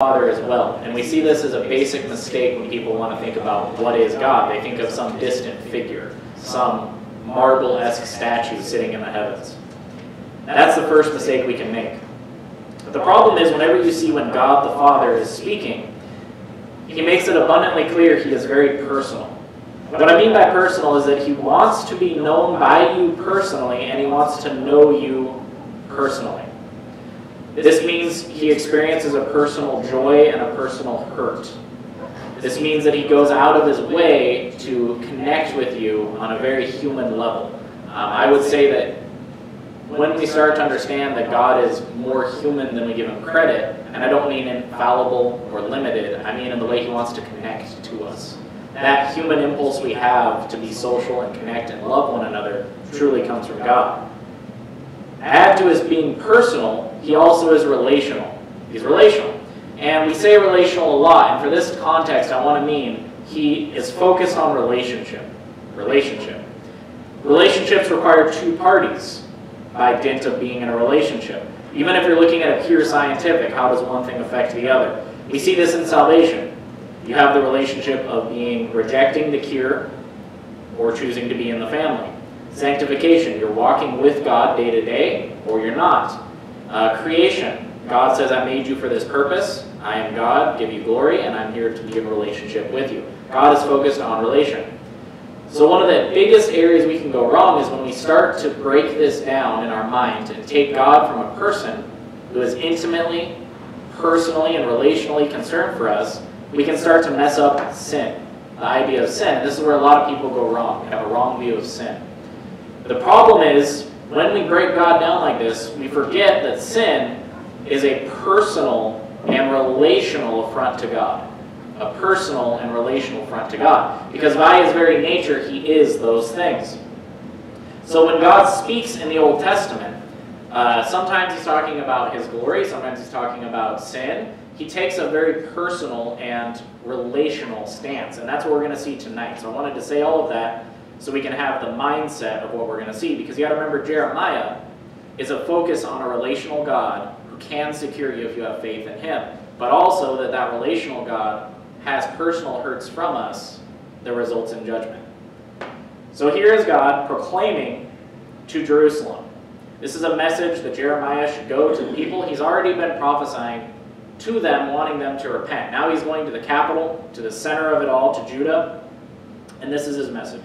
Father as well. And we see this as a basic mistake when people want to think about what is God. They think of some distant figure, some marble-esque statue sitting in the heavens. That's the first mistake we can make. But the problem is whenever you see when God the Father is speaking, he makes it abundantly clear he is very personal. What I mean by personal is that he wants to be known by you personally and he wants to know you personally. This means he experiences a personal joy and a personal hurt. This means that he goes out of his way to connect with you on a very human level. Um, I would say that when we start to understand that God is more human than we give him credit, and I don't mean infallible or limited, I mean in the way he wants to connect to us. That human impulse we have to be social and connect and love one another truly comes from God. Add to his being personal, he also is relational. He's relational. And we say relational a lot, and for this context, I want to mean he is focused on relationship. Relationship. Relationships require two parties by dint of being in a relationship. Even if you're looking at a pure scientific, how does one thing affect the other? We see this in salvation. You have the relationship of being rejecting the cure or choosing to be in the family. Sanctification, you're walking with God day to day or you're not. Uh, creation, God says, I made you for this purpose. I am God, give you glory, and I'm here to be in relationship with you. God is focused on relation. So one of the biggest areas we can go wrong is when we start to break this down in our mind and take God from a person who is intimately, personally, and relationally concerned for us, we can start to mess up sin, the idea of sin. This is where a lot of people go wrong, have a wrong view of sin. The problem is, when we break God down like this, we forget that sin is a personal and relational affront to God a personal and relational affront to God. Because by his very nature, he is those things. So when God speaks in the Old Testament, uh, sometimes he's talking about his glory, sometimes he's talking about sin. He takes a very personal and relational stance, and that's what we're going to see tonight. So I wanted to say all of that so we can have the mindset of what we're going to see. Because you got to remember, Jeremiah is a focus on a relational God who can secure you if you have faith in him. But also that that relational God has personal hurts from us that results in judgment. So here is God proclaiming to Jerusalem. This is a message that Jeremiah should go to the people. He's already been prophesying to them, wanting them to repent. Now he's going to the capital, to the center of it all, to Judah, and this is his message.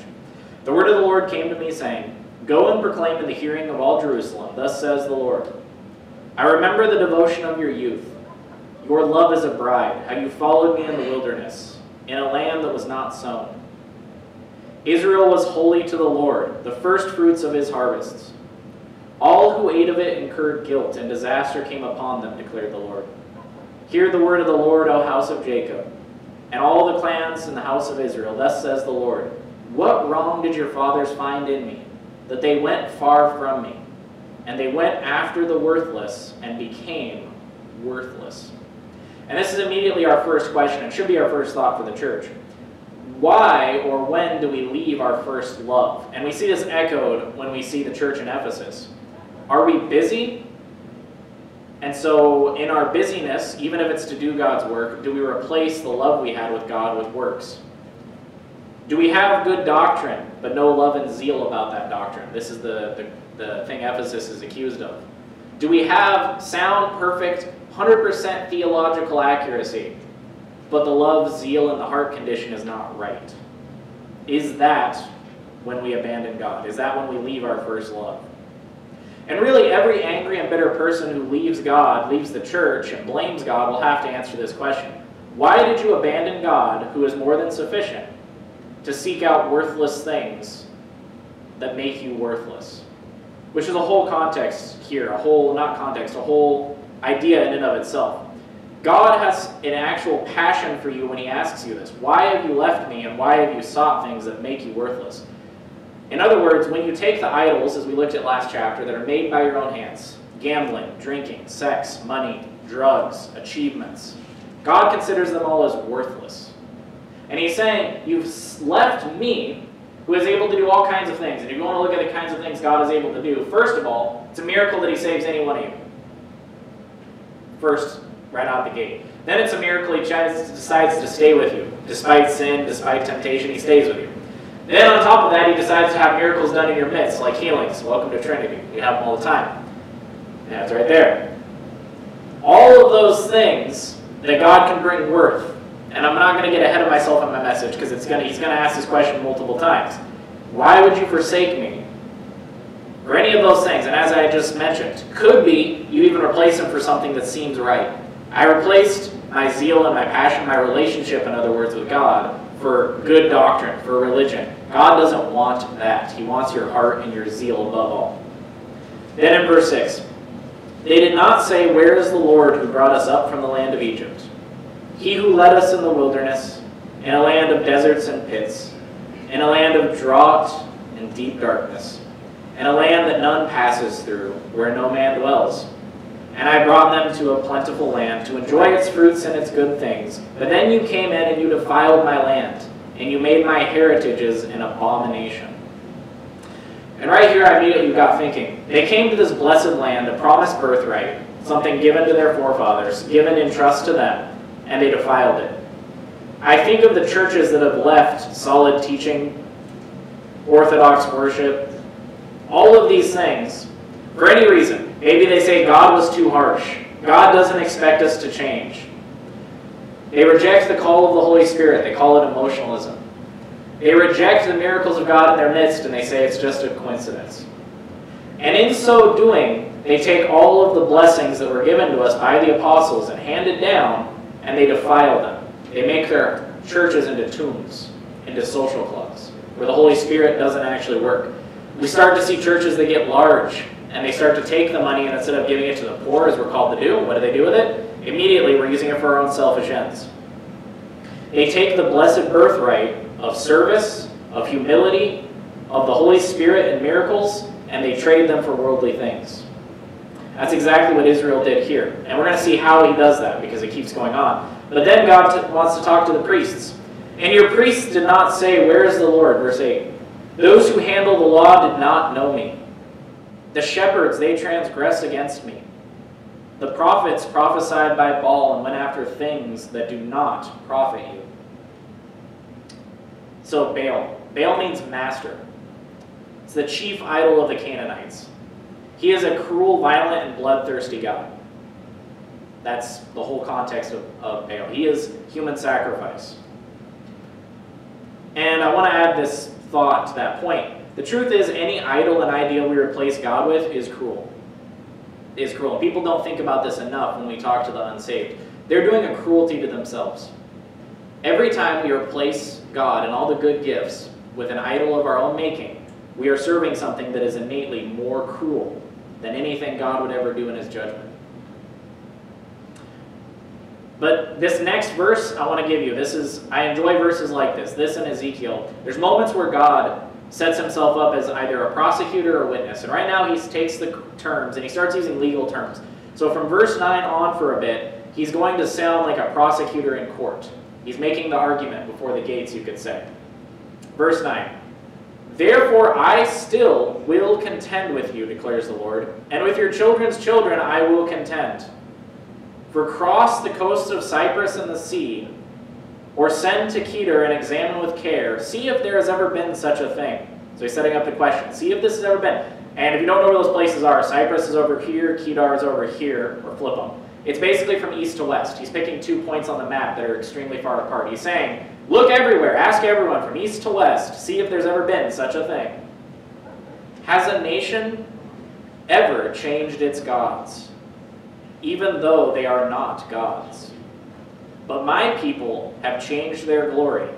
The word of the Lord came to me, saying, Go and proclaim in the hearing of all Jerusalem, thus says the Lord. I remember the devotion of your youth your love as a bride, how you followed me in the wilderness, in a land that was not sown. Israel was holy to the Lord, the first fruits of his harvests. All who ate of it incurred guilt, and disaster came upon them, declared the Lord. Hear the word of the Lord, O house of Jacob, and all the clans in the house of Israel. Thus says the Lord, What wrong did your fathers find in me, that they went far from me? And they went after the worthless, and became worthless. And this is immediately our first question. It should be our first thought for the church. Why or when do we leave our first love? And we see this echoed when we see the church in Ephesus. Are we busy? And so in our busyness, even if it's to do God's work, do we replace the love we had with God with works? Do we have good doctrine, but no love and zeal about that doctrine? This is the, the, the thing Ephesus is accused of. Do we have sound, perfect 100% theological accuracy, but the love, zeal, and the heart condition is not right. Is that when we abandon God? Is that when we leave our first love? And really, every angry and bitter person who leaves God, leaves the church, and blames God will have to answer this question. Why did you abandon God, who is more than sufficient, to seek out worthless things that make you worthless? Which is a whole context here, a whole, not context, a whole idea in and of itself. God has an actual passion for you when he asks you this. Why have you left me and why have you sought things that make you worthless? In other words, when you take the idols, as we looked at last chapter, that are made by your own hands, gambling, drinking, sex, money, drugs, achievements, God considers them all as worthless. And he's saying, you've left me, who is able to do all kinds of things. And if you want to look at the kinds of things God is able to do, first of all, it's a miracle that he saves any one of you first right out the gate. Then it's a miracle he decides to stay with you. Despite sin, despite temptation, he stays with you. Then on top of that, he decides to have miracles done in your midst, like healings. Welcome to Trinity. We have them all the time. That's right there. All of those things that God can bring worth. And I'm not going to get ahead of myself in my message because it's going he's going to ask this question multiple times. Why would you forsake me? Or any of those things. And as I just mentioned, could be you even replace him for something that seems right. I replaced my zeal and my passion, my relationship, in other words, with God, for good doctrine, for religion. God doesn't want that. He wants your heart and your zeal above all. Then in verse 6, they did not say, Where is the Lord who brought us up from the land of Egypt? He who led us in the wilderness, in a land of deserts and pits, in a land of drought and deep darkness, in a land that none passes through, where no man dwells. And I brought them to a plentiful land, to enjoy its fruits and its good things. But then you came in and you defiled my land, and you made my heritages an abomination. And right here, I immediately got thinking. They came to this blessed land, a promised birthright, something given to their forefathers, given in trust to them, and they defiled it. I think of the churches that have left solid teaching, orthodox worship, all of these things, for any reason. Maybe they say God was too harsh. God doesn't expect us to change. They reject the call of the Holy Spirit. They call it emotionalism. They reject the miracles of God in their midst and they say it's just a coincidence. And in so doing, they take all of the blessings that were given to us by the apostles and hand it down and they defile them. They make their churches into tombs, into social clubs, where the Holy Spirit doesn't actually work. We start to see churches that get large and they start to take the money and instead of giving it to the poor as we're called to do, what do they do with it? Immediately we're using it for our own selfish ends. They take the blessed birthright of service, of humility, of the Holy Spirit and miracles, and they trade them for worldly things. That's exactly what Israel did here. And we're going to see how he does that because it keeps going on. But then God wants to talk to the priests. And your priests did not say, Where is the Lord? Verse 8. Those who handle the law did not know me. The shepherds, they transgress against me. The prophets prophesied by Baal and went after things that do not profit you. So Baal. Baal means master. It's the chief idol of the Canaanites. He is a cruel, violent, and bloodthirsty God. That's the whole context of, of Baal. He is human sacrifice. And I want to add this thought to that point. The truth is, any idol and ideal we replace God with is cruel. Is cruel. People don't think about this enough when we talk to the unsaved. They're doing a cruelty to themselves. Every time we replace God and all the good gifts with an idol of our own making, we are serving something that is innately more cruel than anything God would ever do in his judgment. But this next verse I want to give you, this is, I enjoy verses like this, this and Ezekiel. There's moments where God sets himself up as either a prosecutor or witness. And right now he takes the terms and he starts using legal terms. So from verse 9 on for a bit, he's going to sound like a prosecutor in court. He's making the argument before the gates, you could say. Verse 9. Therefore I still will contend with you, declares the Lord, and with your children's children I will contend. For cross the coasts of Cyprus and the sea, or send to Kedar and examine with care, see if there has ever been such a thing. So he's setting up the question. See if this has ever been. And if you don't know where those places are, Cyprus is over here, Kedar is over here, or flip them. It's basically from east to west. He's picking two points on the map that are extremely far apart. He's saying, look everywhere, ask everyone from east to west, see if there's ever been such a thing. Has a nation ever changed its gods, even though they are not gods? But my people have changed their glory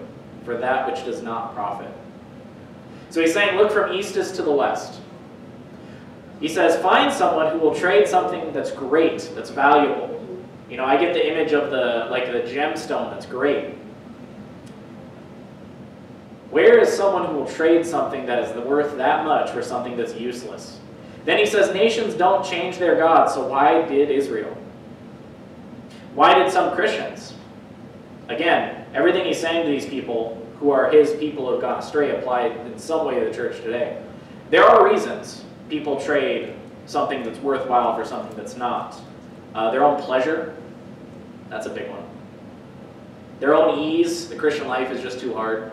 for that which does not profit. So he's saying, look from east as to the west. He says, find someone who will trade something that's great, that's valuable. You know, I get the image of the, like the gemstone that's great. Where is someone who will trade something that is worth that much for something that's useless? Then he says, nations don't change their gods, so why did Israel? Why did some Christians? Again, everything he's saying to these people who are his people have gone astray applied in some way to the church today. There are reasons people trade something that's worthwhile for something that's not. Uh, their own pleasure, That's a big one. Their own ease, the Christian life is just too hard.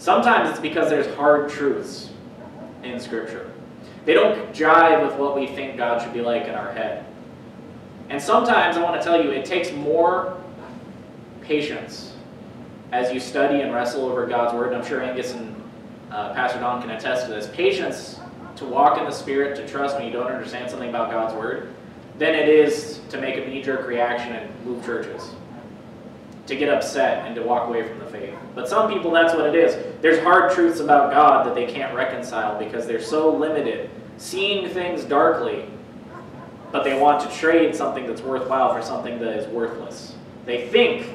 Sometimes it's because there's hard truths in Scripture. They don't jive with what we think God should be like in our head. And sometimes, I want to tell you, it takes more patience as you study and wrestle over God's Word. And I'm sure Angus and uh, Pastor Don can attest to this. Patience to walk in the Spirit, to trust when you don't understand something about God's Word, than it is to make a knee jerk reaction and move churches to get upset and to walk away from the faith. But some people, that's what it is. There's hard truths about God that they can't reconcile because they're so limited, seeing things darkly, but they want to trade something that's worthwhile for something that is worthless. They think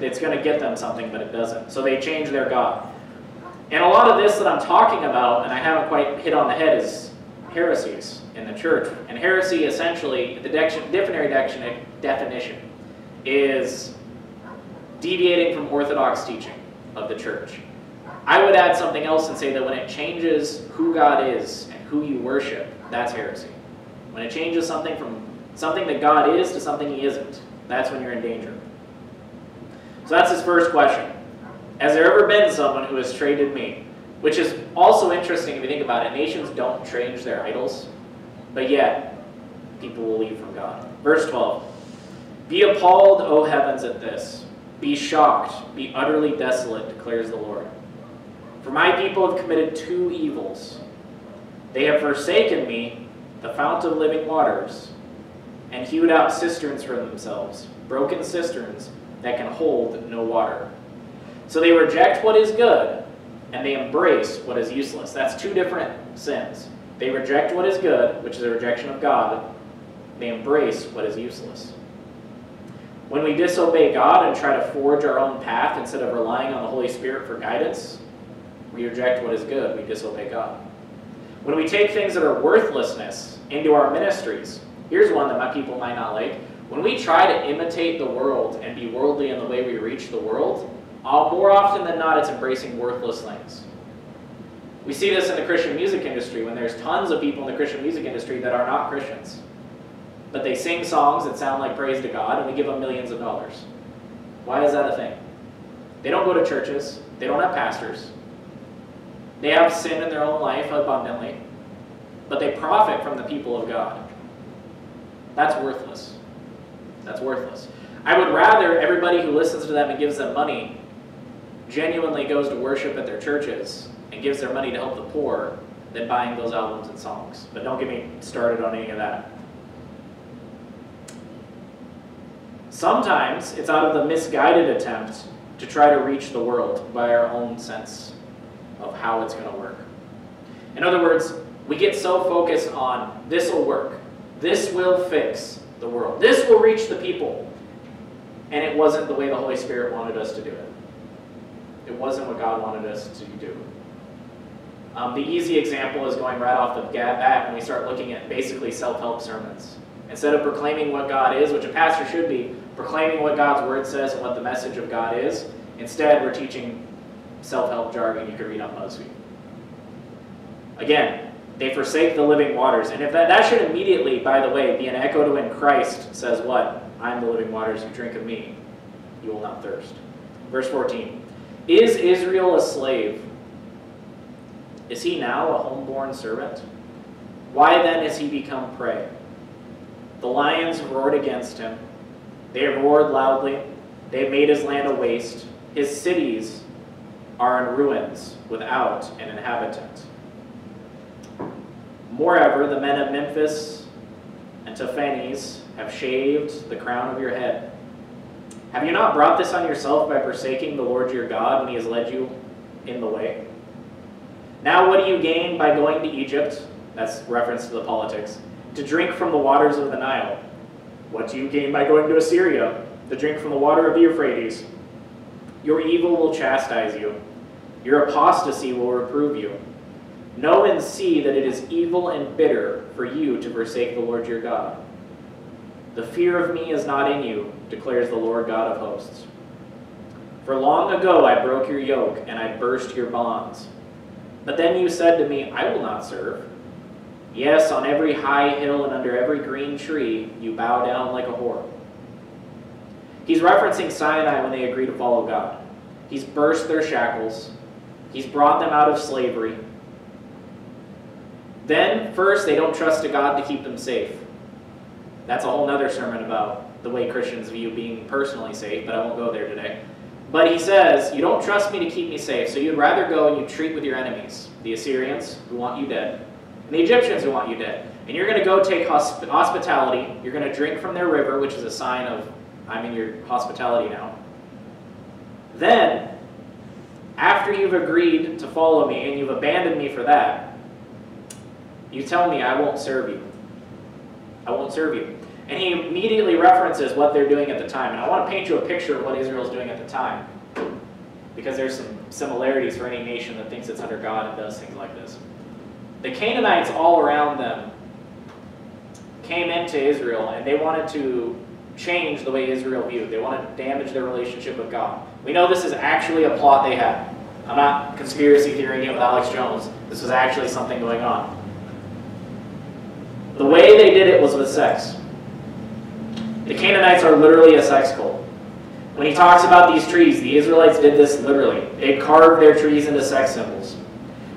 it's going to get them something, but it doesn't. So they change their God. And a lot of this that I'm talking about, and I haven't quite hit on the head, is heresies in the church. And heresy, essentially, the dictionary definition is deviating from orthodox teaching of the church. I would add something else and say that when it changes who God is and who you worship, that's heresy. When it changes something from something that God is to something he isn't, that's when you're in danger. So that's his first question. Has there ever been someone who has traded me? Which is also interesting if you think about it. Nations don't change their idols, but yet people will leave from God. Verse 12 Be appalled, O heavens, at this be shocked, be utterly desolate, declares the Lord. For my people have committed two evils. They have forsaken me, the fount of living waters, and hewed out cisterns for themselves, broken cisterns that can hold no water. So they reject what is good, and they embrace what is useless. That's two different sins. They reject what is good, which is a rejection of God. They embrace what is useless. When we disobey God and try to forge our own path instead of relying on the Holy Spirit for guidance, we reject what is good. We disobey God. When we take things that are worthlessness into our ministries, here's one that my people might not like. When we try to imitate the world and be worldly in the way we reach the world, uh, more often than not, it's embracing worthless things. We see this in the Christian music industry when there's tons of people in the Christian music industry that are not Christians but they sing songs that sound like praise to God, and we give them millions of dollars. Why is that a thing? They don't go to churches. They don't have pastors. They have sin in their own life abundantly, but they profit from the people of God. That's worthless. That's worthless. I would rather everybody who listens to them and gives them money genuinely goes to worship at their churches and gives their money to help the poor than buying those albums and songs. But don't get me started on any of that. Sometimes it's out of the misguided attempt to try to reach the world by our own sense of how it's going to work. In other words, we get so focused on this will work, this will fix the world, this will reach the people, and it wasn't the way the Holy Spirit wanted us to do it. It wasn't what God wanted us to do. Um, the easy example is going right off the bat when we start looking at basically self-help sermons. Instead of proclaiming what God is, which a pastor should be, proclaiming what God's word says and what the message of God is. Instead, we're teaching self-help jargon you can read on BuzzFeed. Again, they forsake the living waters. And if that, that should immediately, by the way, be an echo to when Christ says what? I am the living waters, you drink of me, you will not thirst. Verse 14. Is Israel a slave? Is he now a homeborn servant? Why then has he become prey? The lions roared against him. They roared loudly. They made his land a waste. His cities are in ruins without an inhabitant. Moreover, the men of Memphis and Tahpanhes have shaved the crown of your head. Have you not brought this on yourself by forsaking the Lord your God when he has led you in the way? Now what do you gain by going to Egypt? That's reference to the politics. To drink from the waters of the Nile. What do you gain by going to Assyria? To drink from the water of the Euphrates. Your evil will chastise you. Your apostasy will reprove you. Know and see that it is evil and bitter for you to forsake the Lord your God. The fear of me is not in you, declares the Lord God of hosts. For long ago I broke your yoke, and I burst your bonds. But then you said to me, I will not serve. Yes, on every high hill and under every green tree, you bow down like a whore. He's referencing Sinai when they agree to follow God. He's burst their shackles. He's brought them out of slavery. Then, first, they don't trust a God to keep them safe. That's a whole other sermon about the way Christians view being personally safe, but I won't go there today. But he says, You don't trust me to keep me safe, so you'd rather go and you treat with your enemies, the Assyrians, who want you dead, and the Egyptians, who want you dead. And you're going to go take hosp hospitality, you're going to drink from their river, which is a sign of, I'm in your hospitality now. Then, after you've agreed to follow me and you've abandoned me for that, you tell me I won't serve you. I won't serve you. And he immediately references what they're doing at the time. And I want to paint you a picture of what Israel's doing at the time. Because there's some similarities for any nation that thinks it's under God and does things like this. The Canaanites all around them came into Israel and they wanted to change the way Israel viewed. They wanted to damage their relationship with God. We know this is actually a plot they had. I'm not conspiracy theorying it with Alex Jones. This was actually something going on. The way they did it was with sex. The Canaanites are literally a sex cult. When he talks about these trees, the Israelites did this literally. They carved their trees into sex symbols.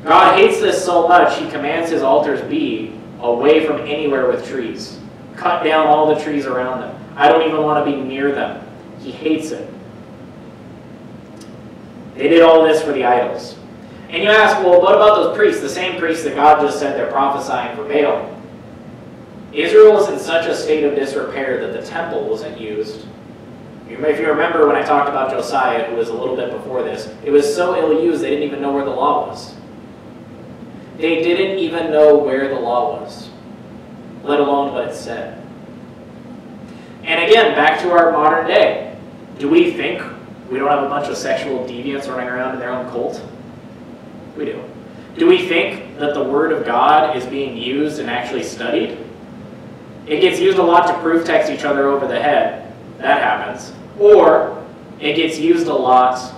God hates this so much, he commands his altars be away from anywhere with trees. Cut down all the trees around them. I don't even want to be near them. He hates it. They did all this for the idols. And you ask, well, what about those priests, the same priests that God just said they're prophesying for Baal? Israel was in such a state of disrepair that the temple wasn't used. If you remember when I talked about Josiah, who was a little bit before this, it was so ill-used they didn't even know where the law was. They didn't even know where the law was, let alone what it said. And again, back to our modern day. Do we think we don't have a bunch of sexual deviants running around in their own cult? We do. Do we think that the Word of God is being used and actually studied? It gets used a lot to proof text each other over the head. That happens. Or it gets used a lot.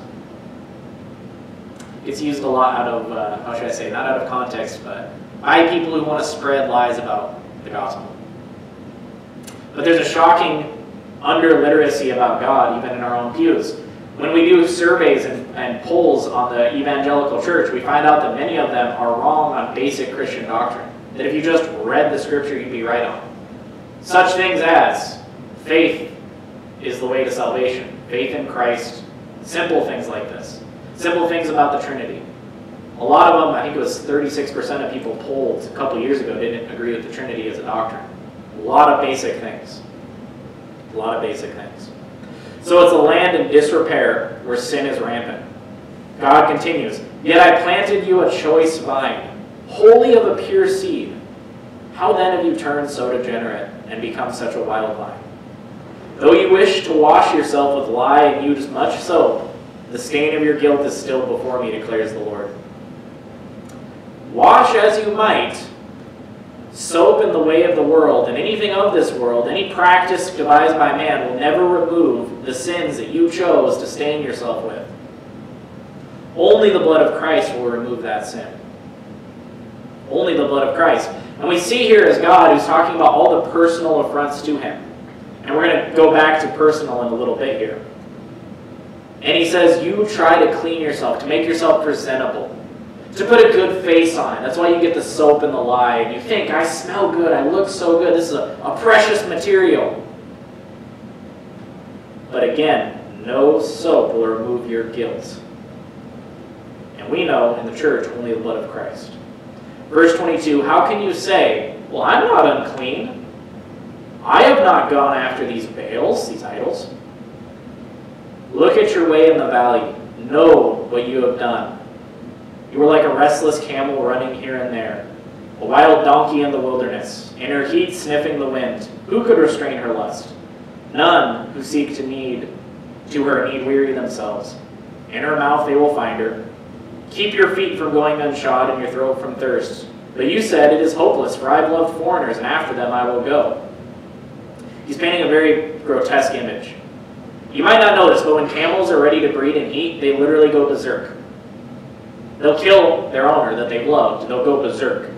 It's used a lot out of uh, how should I say? Not out of context, but by people who want to spread lies about the gospel. But there's a shocking under-literacy about God, even in our own pews. When we do surveys and, and polls on the evangelical church, we find out that many of them are wrong on basic Christian doctrine. That if you just read the scripture, you'd be right on. Such things as faith is the way to salvation, faith in Christ, simple things like this. Simple things about the Trinity. A lot of them, I think it was 36% of people polled a couple years ago didn't agree with the Trinity as a doctrine. A lot of basic things. A lot of basic things. So it's a land in disrepair where sin is rampant. God continues, Yet I planted you a choice vine, wholly of a pure seed. How then have you turned so degenerate? and become such a wild vine. Though you wish to wash yourself with lye and use much soap, the stain of your guilt is still before me, declares the Lord. Wash as you might, soap in the way of the world, and anything of this world, any practice devised by man will never remove the sins that you chose to stain yourself with. Only the blood of Christ will remove that sin. Only the blood of Christ. And we see here as God who's talking about all the personal affronts to him. And we're going to go back to personal in a little bit here. And he says, you try to clean yourself, to make yourself presentable, to put a good face on it. That's why you get the soap and the lye. And you think, I smell good, I look so good, this is a, a precious material. But again, no soap will remove your guilt. And we know in the church only the blood of Christ. Verse 22, how can you say, well, I'm not unclean. I have not gone after these Baals, these idols. Look at your way in the valley. Know what you have done. You were like a restless camel running here and there, a wild donkey in the wilderness, in her heat sniffing the wind. Who could restrain her lust? None who seek to need to her need weary themselves. In her mouth they will find her, Keep your feet from going unshod and your throat from thirst. But you said, It is hopeless, for I have loved foreigners, and after them I will go. He's painting a very grotesque image. You might not know this, but when camels are ready to breed and eat, they literally go berserk. They'll kill their owner that they've loved. They'll go berserk.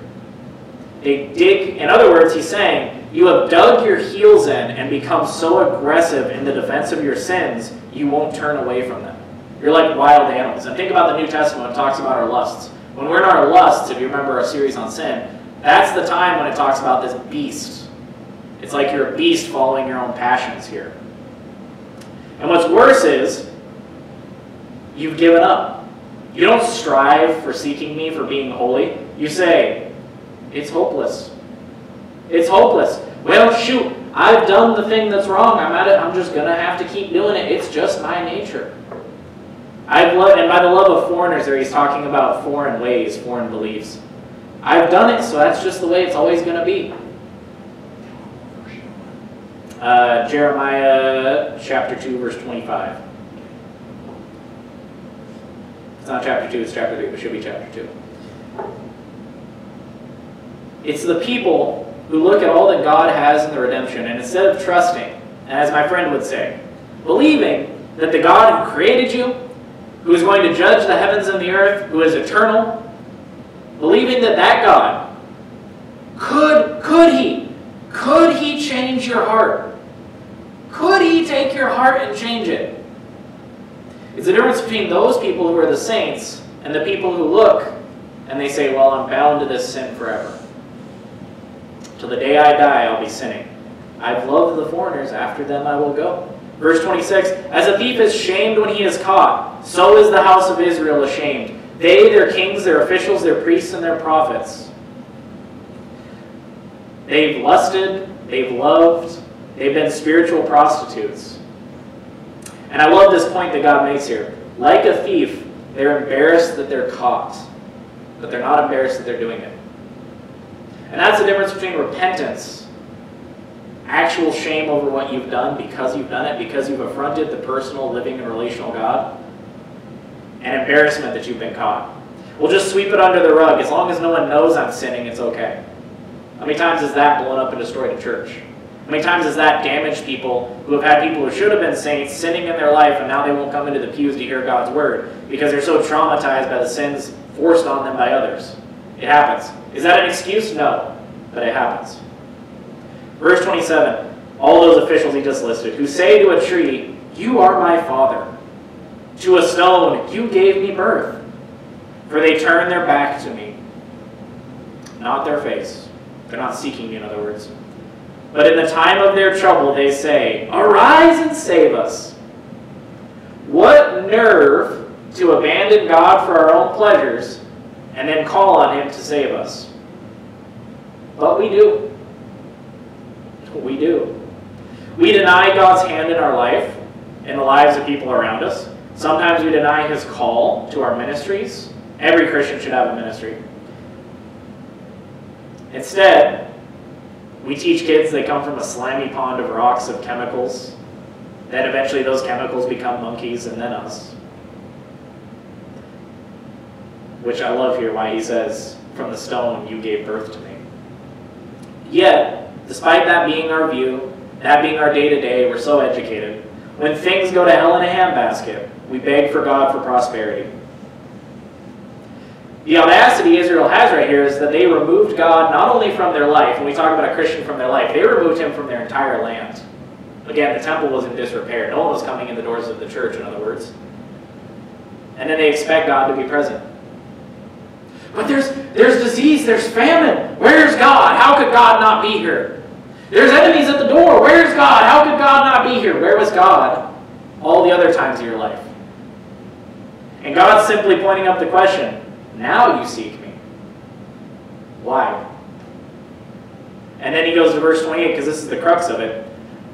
They dig, in other words, he's saying, you have dug your heels in and become so aggressive in the defense of your sins, you won't turn away from them. You're like wild animals. And think about the New Testament it talks about our lusts. When we're in our lusts, if you remember our series on sin, that's the time when it talks about this beast. It's like you're a beast following your own passions here. And what's worse is, you've given up. You don't strive for seeking me, for being holy. You say, it's hopeless. It's hopeless. Well, shoot, I've done the thing that's wrong. I'm at it. I'm just going to have to keep doing it. It's just my nature. I've loved, and by the love of foreigners there, he's talking about foreign ways, foreign beliefs. I've done it, so that's just the way it's always going to be. Uh, Jeremiah chapter 2, verse 25. It's not chapter 2, it's chapter 3, but it should be chapter 2. It's the people who look at all that God has in the redemption, and instead of trusting, as my friend would say, believing that the God who created you, who is going to judge the heavens and the earth, who is eternal, believing that that God could, could he, could he change your heart? Could he take your heart and change it? It's the difference between those people who are the saints and the people who look and they say, well, I'm bound to this sin forever. Till the day I die, I'll be sinning. I've loved the foreigners, after them I will go. Verse 26, As a thief is shamed when he is caught, so is the house of Israel ashamed. They, their kings, their officials, their priests, and their prophets. They've lusted, they've loved, they've been spiritual prostitutes. And I love this point that God makes here. Like a thief, they're embarrassed that they're caught, but they're not embarrassed that they're doing it. And that's the difference between repentance, actual shame over what you've done because you've done it, because you've affronted the personal, living, and relational God, and embarrassment that you've been caught. We'll just sweep it under the rug. As long as no one knows I'm sinning, it's okay. How many times has that blown up and destroyed a church? How many times has that damaged people who have had people who should have been saints sinning in their life and now they won't come into the pews to hear God's word because they're so traumatized by the sins forced on them by others? It happens. Is that an excuse? No, but it happens. Verse 27, all those officials he just listed, who say to a tree, You are my father. To a stone, You gave me birth. For they turn their back to me, not their face. They're not seeking me, in other words. But in the time of their trouble, they say, Arise and save us. What nerve to abandon God for our own pleasures and then call on Him to save us. But we do. We do. We deny God's hand in our life, in the lives of people around us. Sometimes we deny His call to our ministries. Every Christian should have a ministry. Instead, we teach kids they come from a slimy pond of rocks of chemicals. Then eventually those chemicals become monkeys and then us. which I love here why he says, From the stone you gave birth to me. Yet, despite that being our view, that being our day to day, we're so educated. When things go to hell in a handbasket, we beg for God for prosperity. The audacity Israel has right here is that they removed God not only from their life, when we talk about a Christian from their life, they removed him from their entire land. Again, the temple was in disrepair. No one was coming in the doors of the church, in other words. And then they expect God to be present. But there's, there's disease, there's famine. Where's God? How could God not be here? There's enemies at the door. Where's God? How could God not be here? Where was God all the other times of your life? And God's simply pointing up the question, now you seek me. Why? And then he goes to verse 28 because this is the crux of it.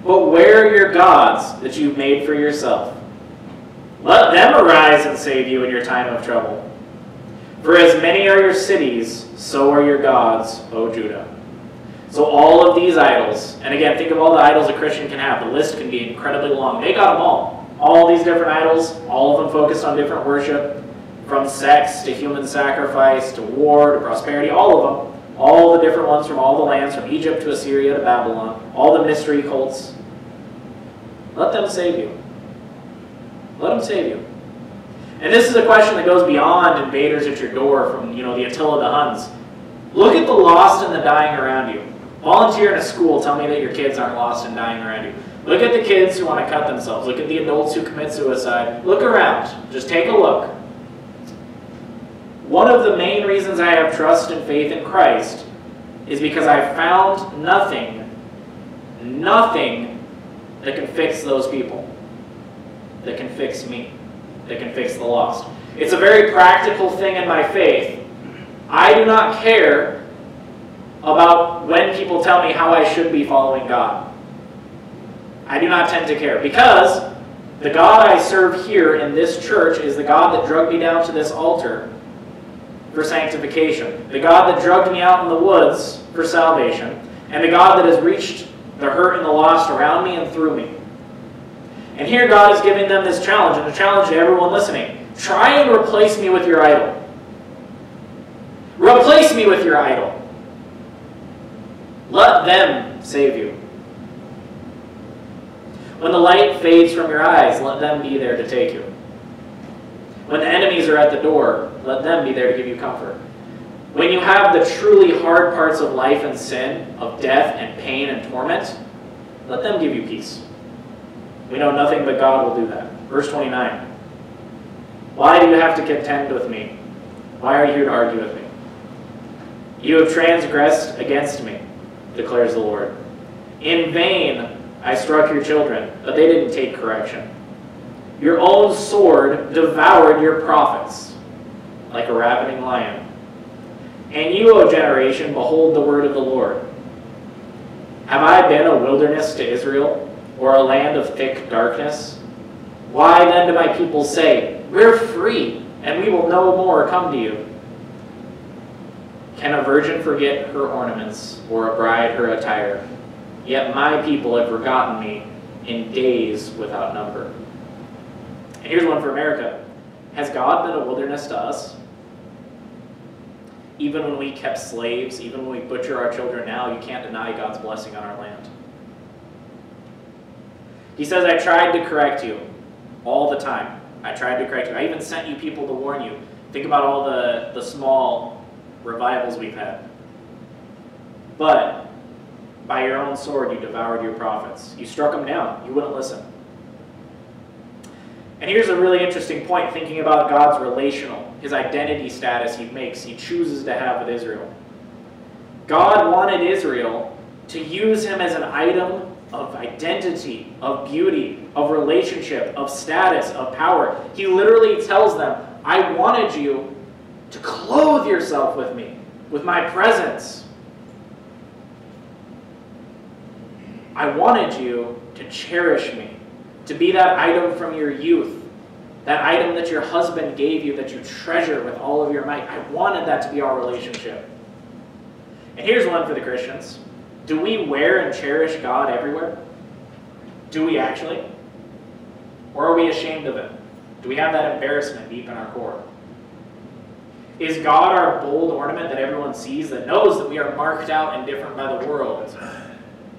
But where are your gods that you've made for yourself? Let them arise and save you in your time of trouble. For as many are your cities, so are your gods, O Judah. So all of these idols, and again, think of all the idols a Christian can have. The list can be incredibly long. They got them all. All these different idols, all of them focused on different worship, from sex to human sacrifice to war to prosperity, all of them. All the different ones from all the lands, from Egypt to Assyria to Babylon, all the mystery cults. Let them save you. Let them save you. And this is a question that goes beyond invaders at your door from, you know, the Attila the Huns. Look at the lost and the dying around you. Volunteer in a school, tell me that your kids aren't lost and dying around you. Look at the kids who want to cut themselves. Look at the adults who commit suicide. Look around. Just take a look. One of the main reasons I have trust and faith in Christ is because I found nothing, nothing that can fix those people, that can fix me, that can fix the lost. It's a very practical thing in my faith. I do not care about when people tell me how I should be following God. I do not tend to care because the God I serve here in this church is the God that drug me down to this altar for sanctification, the God that drugged me out in the woods for salvation, and the God that has reached the hurt and the lost around me and through me. And here God is giving them this challenge, and a challenge to everyone listening. Try and replace me with your idol. Replace me with your idol. Let them save you. When the light fades from your eyes, let them be there to take you. When the enemies are at the door, let them be there to give you comfort. When you have the truly hard parts of life and sin, of death and pain and torment, let them give you peace. We know nothing but God will do that. Verse 29. Why do you have to contend with me? Why are you here to argue with me? You have transgressed against me, declares the Lord. In vain I struck your children, but they didn't take correction. Your own sword devoured your prophets like a ravening lion. And you, O generation, behold the word of the Lord. Have I been a wilderness to Israel, or a land of thick darkness? Why then do my people say, We're free, and we will no more come to you? Can a virgin forget her ornaments, or a bride her attire? Yet my people have forgotten me in days without number. And here's one for America. Has God been a wilderness to us? Even when we kept slaves, even when we butcher our children now, you can't deny God's blessing on our land. He says, I tried to correct you all the time. I tried to correct you. I even sent you people to warn you. Think about all the, the small revivals we've had. But by your own sword, you devoured your prophets. You struck them down. You wouldn't listen. And here's a really interesting point thinking about God's relational, his identity status he makes, he chooses to have with Israel. God wanted Israel to use him as an item of identity, of beauty, of relationship, of status, of power. He literally tells them, I wanted you to clothe yourself with me, with my presence. I wanted you to cherish me to be that item from your youth, that item that your husband gave you that you treasure with all of your might. I wanted that to be our relationship. And here's one for the Christians. Do we wear and cherish God everywhere? Do we actually? Or are we ashamed of it? Do we have that embarrassment deep in our core? Is God our bold ornament that everyone sees that knows that we are marked out and different by the world?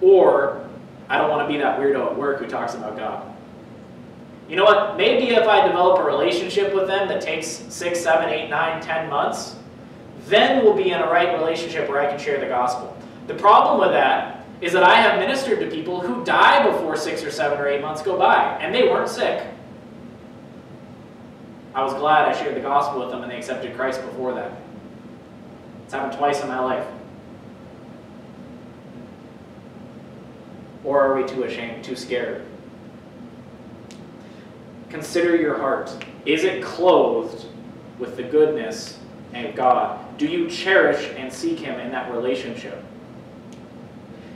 Or I don't want to be that weirdo at work who talks about God. You know what? Maybe if I develop a relationship with them that takes six, seven, eight, nine, ten months, then we'll be in a right relationship where I can share the gospel. The problem with that is that I have ministered to people who die before six or seven or eight months go by, and they weren't sick. I was glad I shared the gospel with them and they accepted Christ before that. It's happened twice in my life. Or are we too ashamed, too scared? Consider your heart. Is it clothed with the goodness of God? Do you cherish and seek Him in that relationship?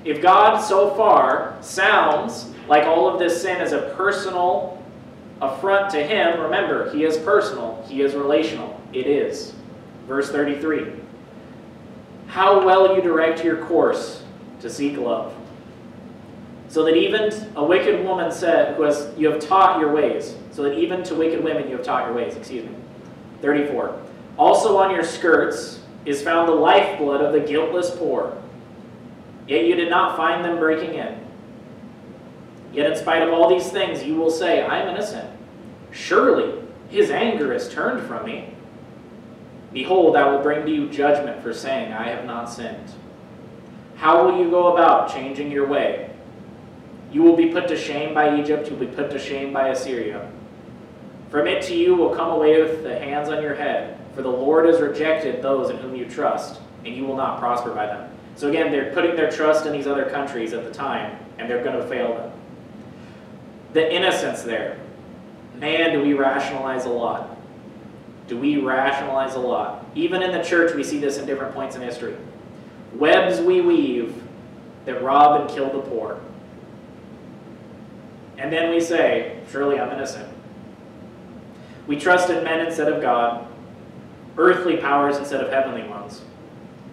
If God so far sounds like all of this sin is a personal affront to Him, remember, He is personal, He is relational. It is. Verse 33 How well you direct your course to seek love so that even a wicked woman said, who has, you have taught your ways, so that even to wicked women you have taught your ways, excuse me. 34. Also on your skirts is found the lifeblood of the guiltless poor, yet you did not find them breaking in. Yet in spite of all these things, you will say, I am innocent. Surely his anger is turned from me. Behold, I will bring to you judgment for saying, I have not sinned. How will you go about changing your way? You will be put to shame by Egypt, you will be put too shame by Assyria. From it to you will come away with the hands on your head, for the Lord has rejected those in whom you trust, and you will not prosper by them. So again, they're putting their trust in these other countries at the time, and they're going to fail them. The innocence there. Man, do we rationalize a lot. Do we rationalize a lot? Even in the church, we see this in different points in history. Webs we weave that rob and kill the poor. And then we say, surely I'm innocent. We trust in men instead of God, earthly powers instead of heavenly ones.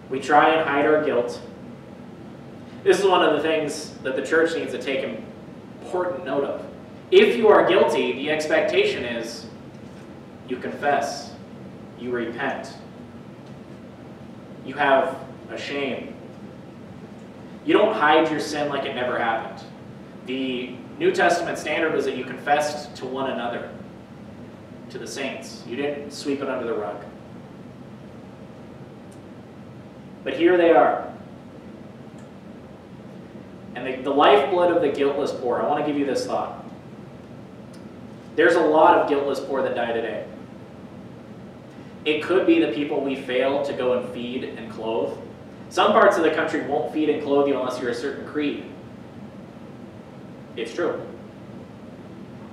We try and hide our guilt. This is one of the things that the church needs to take important note of. If you are guilty, the expectation is you confess, you repent, you have a shame. You don't hide your sin like it never happened. The New Testament standard was that you confessed to one another, to the saints. You didn't sweep it under the rug. But here they are. And the, the lifeblood of the guiltless poor. I want to give you this thought. There's a lot of guiltless poor that die today. It could be the people we fail to go and feed and clothe. Some parts of the country won't feed and clothe you unless you're a certain creed. It's true.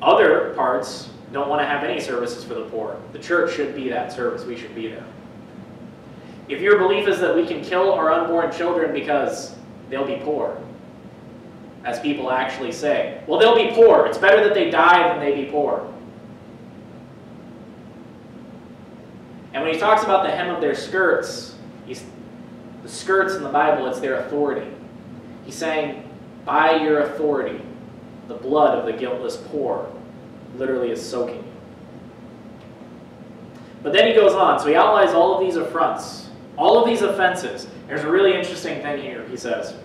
Other parts don't want to have any services for the poor. The church should be that service. We should be there. If your belief is that we can kill our unborn children because they'll be poor, as people actually say, well, they'll be poor. It's better that they die than they be poor. And when he talks about the hem of their skirts, he's, the skirts in the Bible, it's their authority. He's saying, by your authority, the blood of the guiltless poor literally is soaking you. But then he goes on, so he outlines all of these affronts, all of these offenses. There's a really interesting thing here, he says.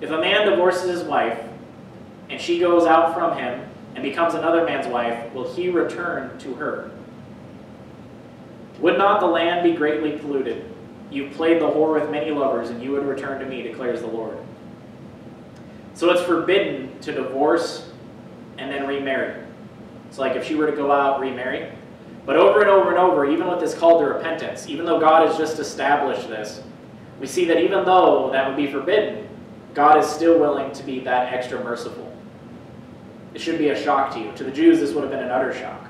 If a man divorces his wife, and she goes out from him and becomes another man's wife, will he return to her? Would not the land be greatly polluted? You've played the whore with many lovers, and you would return to me, declares the Lord. So it's forbidden to divorce and then remarry. It's like if she were to go out, remarry. But over and over and over, even with this call to repentance, even though God has just established this, we see that even though that would be forbidden, God is still willing to be that extra merciful. It should be a shock to you. To the Jews, this would have been an utter shock.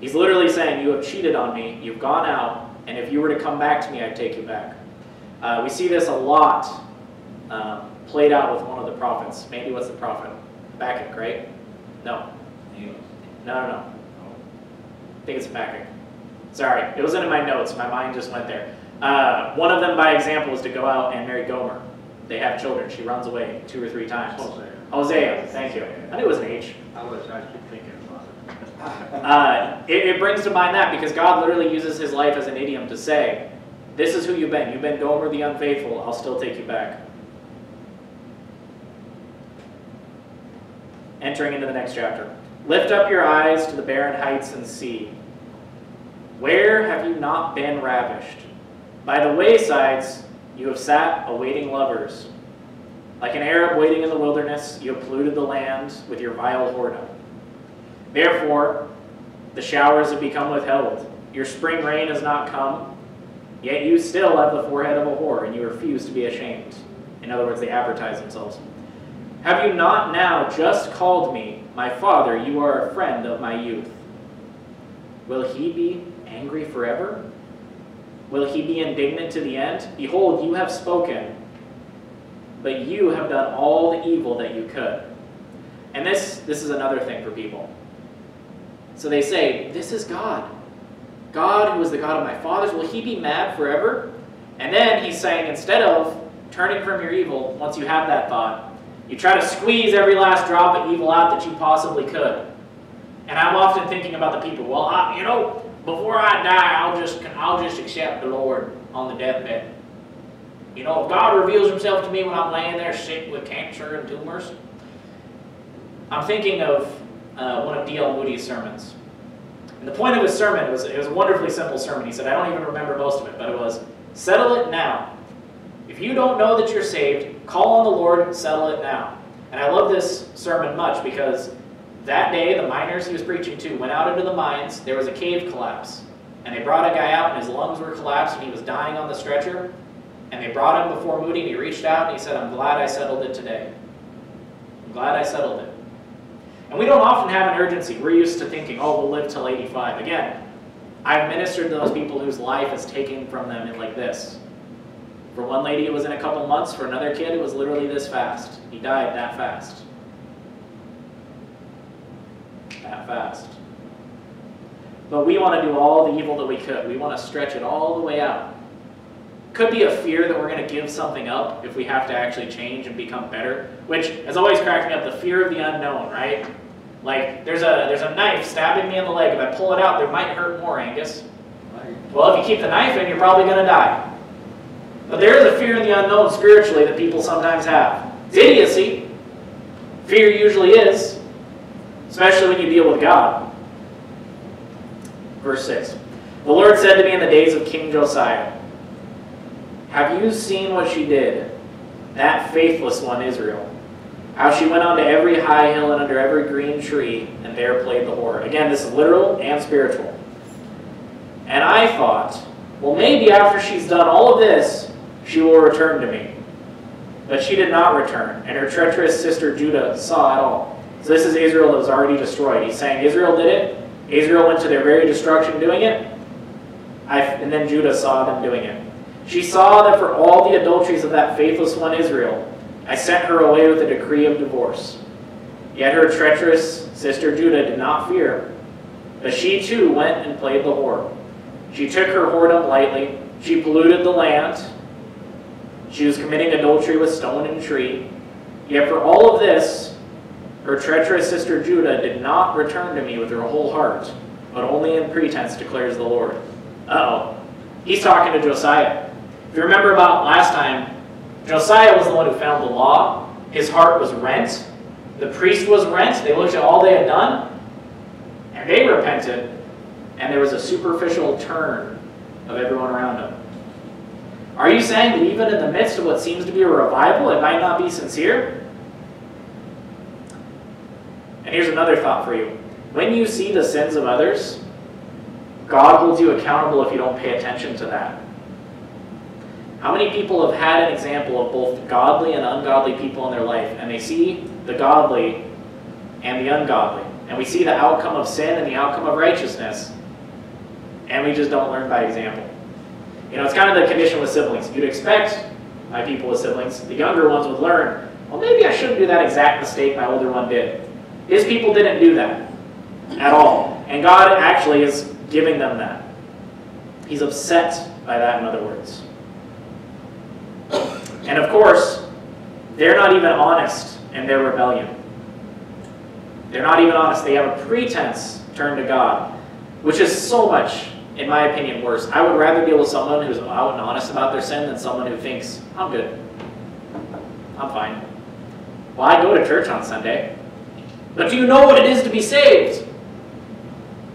He's literally saying, You have cheated on me, you've gone out, and if you were to come back to me, I'd take you back. Uh, we see this a lot um, played out with one of the prophets. Maybe what's the prophet? Habakkuk, right? No. No, no, no. I think it's Habakkuk. Sorry, it wasn't in my notes. My mind just went there. Uh, one of them, by example, is to go out and marry Gomer. They have children. She runs away two or three times. Hosea. Hosea, thank you. I knew it was an H. I was actually thinking. Uh, it, it brings to mind that because God literally uses his life as an idiom to say, this is who you've been. You've been Gomer the unfaithful. I'll still take you back. Entering into the next chapter. Lift up your eyes to the barren heights and see. Where have you not been ravished? By the waysides you have sat awaiting lovers. Like an Arab waiting in the wilderness, you have polluted the land with your vile whoredom. Therefore, the showers have become withheld. Your spring rain has not come, yet you still have the forehead of a whore, and you refuse to be ashamed. In other words, they advertise themselves. Have you not now just called me, my father, you are a friend of my youth? Will he be angry forever? Will he be indignant to the end? Behold, you have spoken, but you have done all the evil that you could. And this, this is another thing for people. So they say, This is God. God, who is the God of my fathers, will he be mad forever? And then he's saying, instead of turning from your evil, once you have that thought, you try to squeeze every last drop of evil out that you possibly could. And I'm often thinking about the people, well, I, you know, before I die, I'll just, I'll just accept the Lord on the deathbed. You know, if God reveals himself to me when I'm laying there sick with cancer and tumors, I'm thinking of uh, one of D.L. Moody's sermons. And the point of his sermon was it was a wonderfully simple sermon. He said, I don't even remember most of it, but it was settle it now. If you don't know that you're saved, call on the Lord, and settle it now. And I love this sermon much because that day the miners he was preaching to went out into the mines. There was a cave collapse. And they brought a guy out and his lungs were collapsed and he was dying on the stretcher. And they brought him before Moody and he reached out and he said, I'm glad I settled it today. I'm glad I settled it. And we don't often have an urgency. We're used to thinking, oh, we'll live till 85. Again, I've ministered to those people whose life is taken from them in like this. For one lady, it was in a couple months. For another kid, it was literally this fast. He died that fast. That fast. But we want to do all the evil that we could. We want to stretch it all the way out. Could be a fear that we're going to give something up if we have to actually change and become better, which has always cracked me up, the fear of the unknown, right? Like, there's a, there's a knife stabbing me in the leg. If I pull it out, there might hurt more, Angus. Well, if you keep the knife in, you're probably going to die. But there is a fear in the unknown spiritually that people sometimes have. It's idiocy. Fear usually is, especially when you deal with God. Verse 6. The Lord said to me in the days of King Josiah, have you seen what she did, that faithless one, Israel? How she went onto every high hill and under every green tree, and there played the whore. Again, this is literal and spiritual. And I thought, well, maybe after she's done all of this, she will return to me. But she did not return, and her treacherous sister Judah saw it all. So this is Israel that was already destroyed. He's saying Israel did it. Israel went to their very destruction doing it. I, and then Judah saw them doing it. She saw that for all the adulteries of that faithless one Israel, I sent her away with a decree of divorce. Yet her treacherous sister Judah did not fear, but she too went and played the whore. She took her whoredom lightly. She polluted the land. She was committing adultery with stone and tree. Yet for all of this, her treacherous sister Judah did not return to me with her whole heart, but only in pretense, declares the Lord. Uh-oh. He's talking to Josiah. If you remember about last time, Josiah was the one who found the law. His heart was rent. The priest was rent. They looked at all they had done, and they repented, and there was a superficial turn of everyone around him. Are you saying that even in the midst of what seems to be a revival, it might not be sincere? And here's another thought for you. When you see the sins of others, God holds you accountable if you don't pay attention to that. How many people have had an example of both godly and ungodly people in their life, and they see the godly and the ungodly, and we see the outcome of sin and the outcome of righteousness, and we just don't learn by example. You know, it's kind of the condition with siblings. You'd expect my people with siblings, the younger ones would learn, well, maybe I shouldn't do that exact mistake my older one did. His people didn't do that at all. And God actually is giving them that. He's upset by that, in other words. And of course, they're not even honest in their rebellion. They're not even honest. They have a pretense turned to God, which is so much, in my opinion, worse. I would rather deal with someone who's out and honest about their sin than someone who thinks, I'm good. I'm fine. Well, I go to church on Sunday. But do you know what it is to be saved?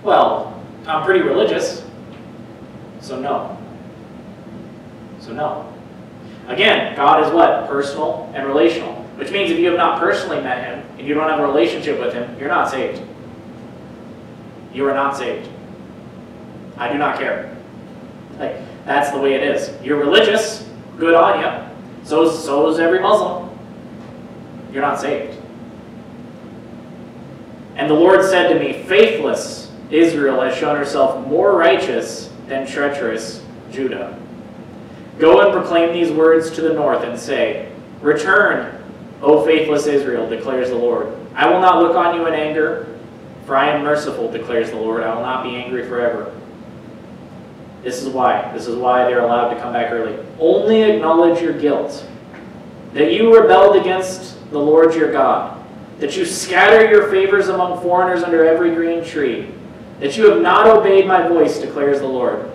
Well, I'm pretty religious. So no. So no. Again, God is what? Personal and relational. Which means if you have not personally met him and you don't have a relationship with him, you're not saved. You are not saved. I do not care. Like, that's the way it is. You're religious, good on you. So, so is every Muslim. You're not saved. And the Lord said to me, Faithless Israel has shown herself more righteous than treacherous Judah. Go and proclaim these words to the north and say, Return, O faithless Israel, declares the Lord. I will not look on you in anger, for I am merciful, declares the Lord. I will not be angry forever. This is why. This is why they're allowed to come back early. Only acknowledge your guilt, that you rebelled against the Lord your God, that you scatter your favors among foreigners under every green tree, that you have not obeyed my voice, declares the Lord.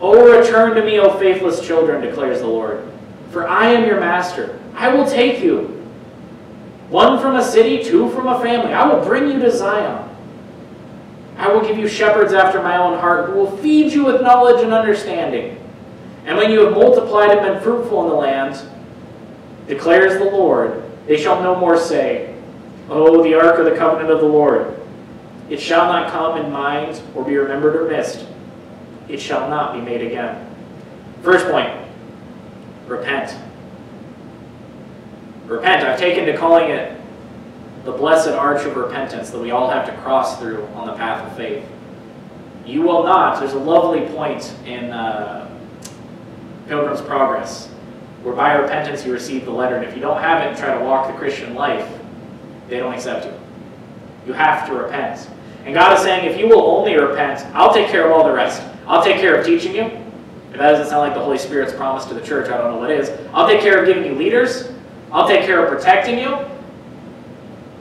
Oh, return to me, O faithless children, declares the Lord. For I am your master. I will take you. One from a city, two from a family. I will bring you to Zion. I will give you shepherds after my own heart who will feed you with knowledge and understanding. And when you have multiplied and been fruitful in the land, declares the Lord, they shall no more say, Oh, the ark of the covenant of the Lord. It shall not come in mind or be remembered or missed. It shall not be made again. First point repent. Repent. I've taken to calling it the blessed arch of repentance that we all have to cross through on the path of faith. You will not. There's a lovely point in uh, Pilgrim's Progress where by repentance you receive the letter. And if you don't have it and try to walk the Christian life, they don't accept you. You have to repent. And God is saying, if you will only repent, I'll take care of all the rest. I'll take care of teaching you. If that doesn't sound like the Holy Spirit's promise to the church, I don't know what is. I'll take care of giving you leaders. I'll take care of protecting you.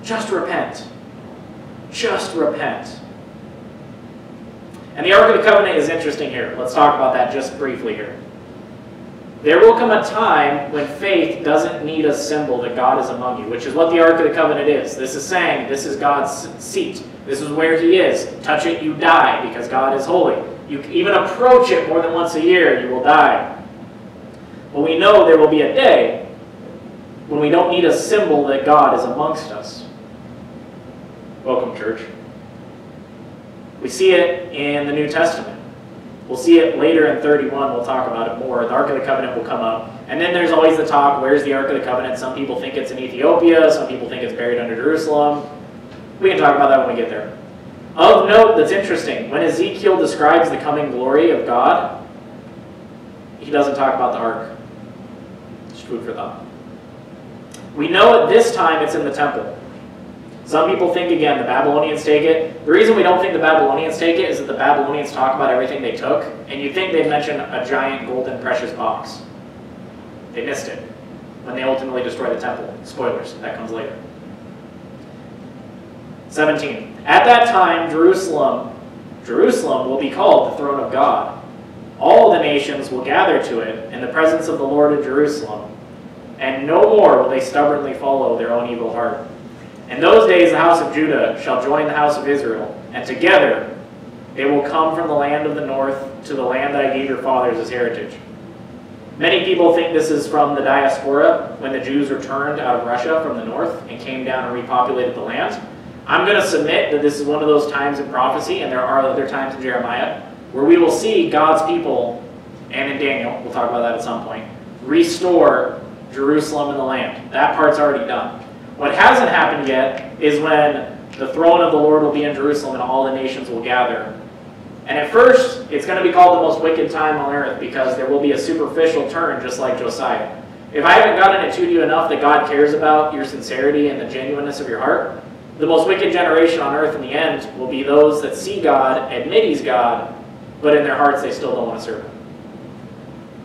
Just repent. Just repent. And the Ark of the Covenant is interesting here. Let's talk about that just briefly here. There will come a time when faith doesn't need a symbol that God is among you, which is what the Ark of the Covenant is. This is saying this is God's seat. This is where he is. Touch it, you die, because God is holy. You even approach it more than once a year, you will die. But we know there will be a day when we don't need a symbol that God is amongst us. Welcome, church. We see it in the New Testament. We'll see it later in 31. We'll talk about it more. The Ark of the Covenant will come up. And then there's always the talk, where's the Ark of the Covenant? Some people think it's in Ethiopia. Some people think it's buried under Jerusalem. We can talk about that when we get there. Of note, that's interesting, when Ezekiel describes the coming glory of God, he doesn't talk about the ark. Just food for thought. We know at this time it's in the temple. Some people think, again, the Babylonians take it. The reason we don't think the Babylonians take it is that the Babylonians talk about everything they took, and you think they'd mention a giant golden precious box. They missed it when they ultimately destroy the temple. Spoilers, that comes later. 17. At that time, Jerusalem, Jerusalem will be called the throne of God. All the nations will gather to it in the presence of the Lord in Jerusalem, and no more will they stubbornly follow their own evil heart. In those days the house of Judah shall join the house of Israel, and together they will come from the land of the north to the land that I gave your fathers as heritage. Many people think this is from the diaspora, when the Jews returned out of Russia from the north and came down and repopulated the land. I'm going to submit that this is one of those times in prophecy, and there are other times in Jeremiah, where we will see God's people, and in Daniel, we'll talk about that at some point, restore Jerusalem and the land. That part's already done. What hasn't happened yet is when the throne of the Lord will be in Jerusalem and all the nations will gather. And at first, it's going to be called the most wicked time on earth because there will be a superficial turn just like Josiah. If I haven't gotten it to you enough that God cares about your sincerity and the genuineness of your heart, the most wicked generation on earth in the end will be those that see God, admit He's God, but in their hearts they still don't want to serve Him.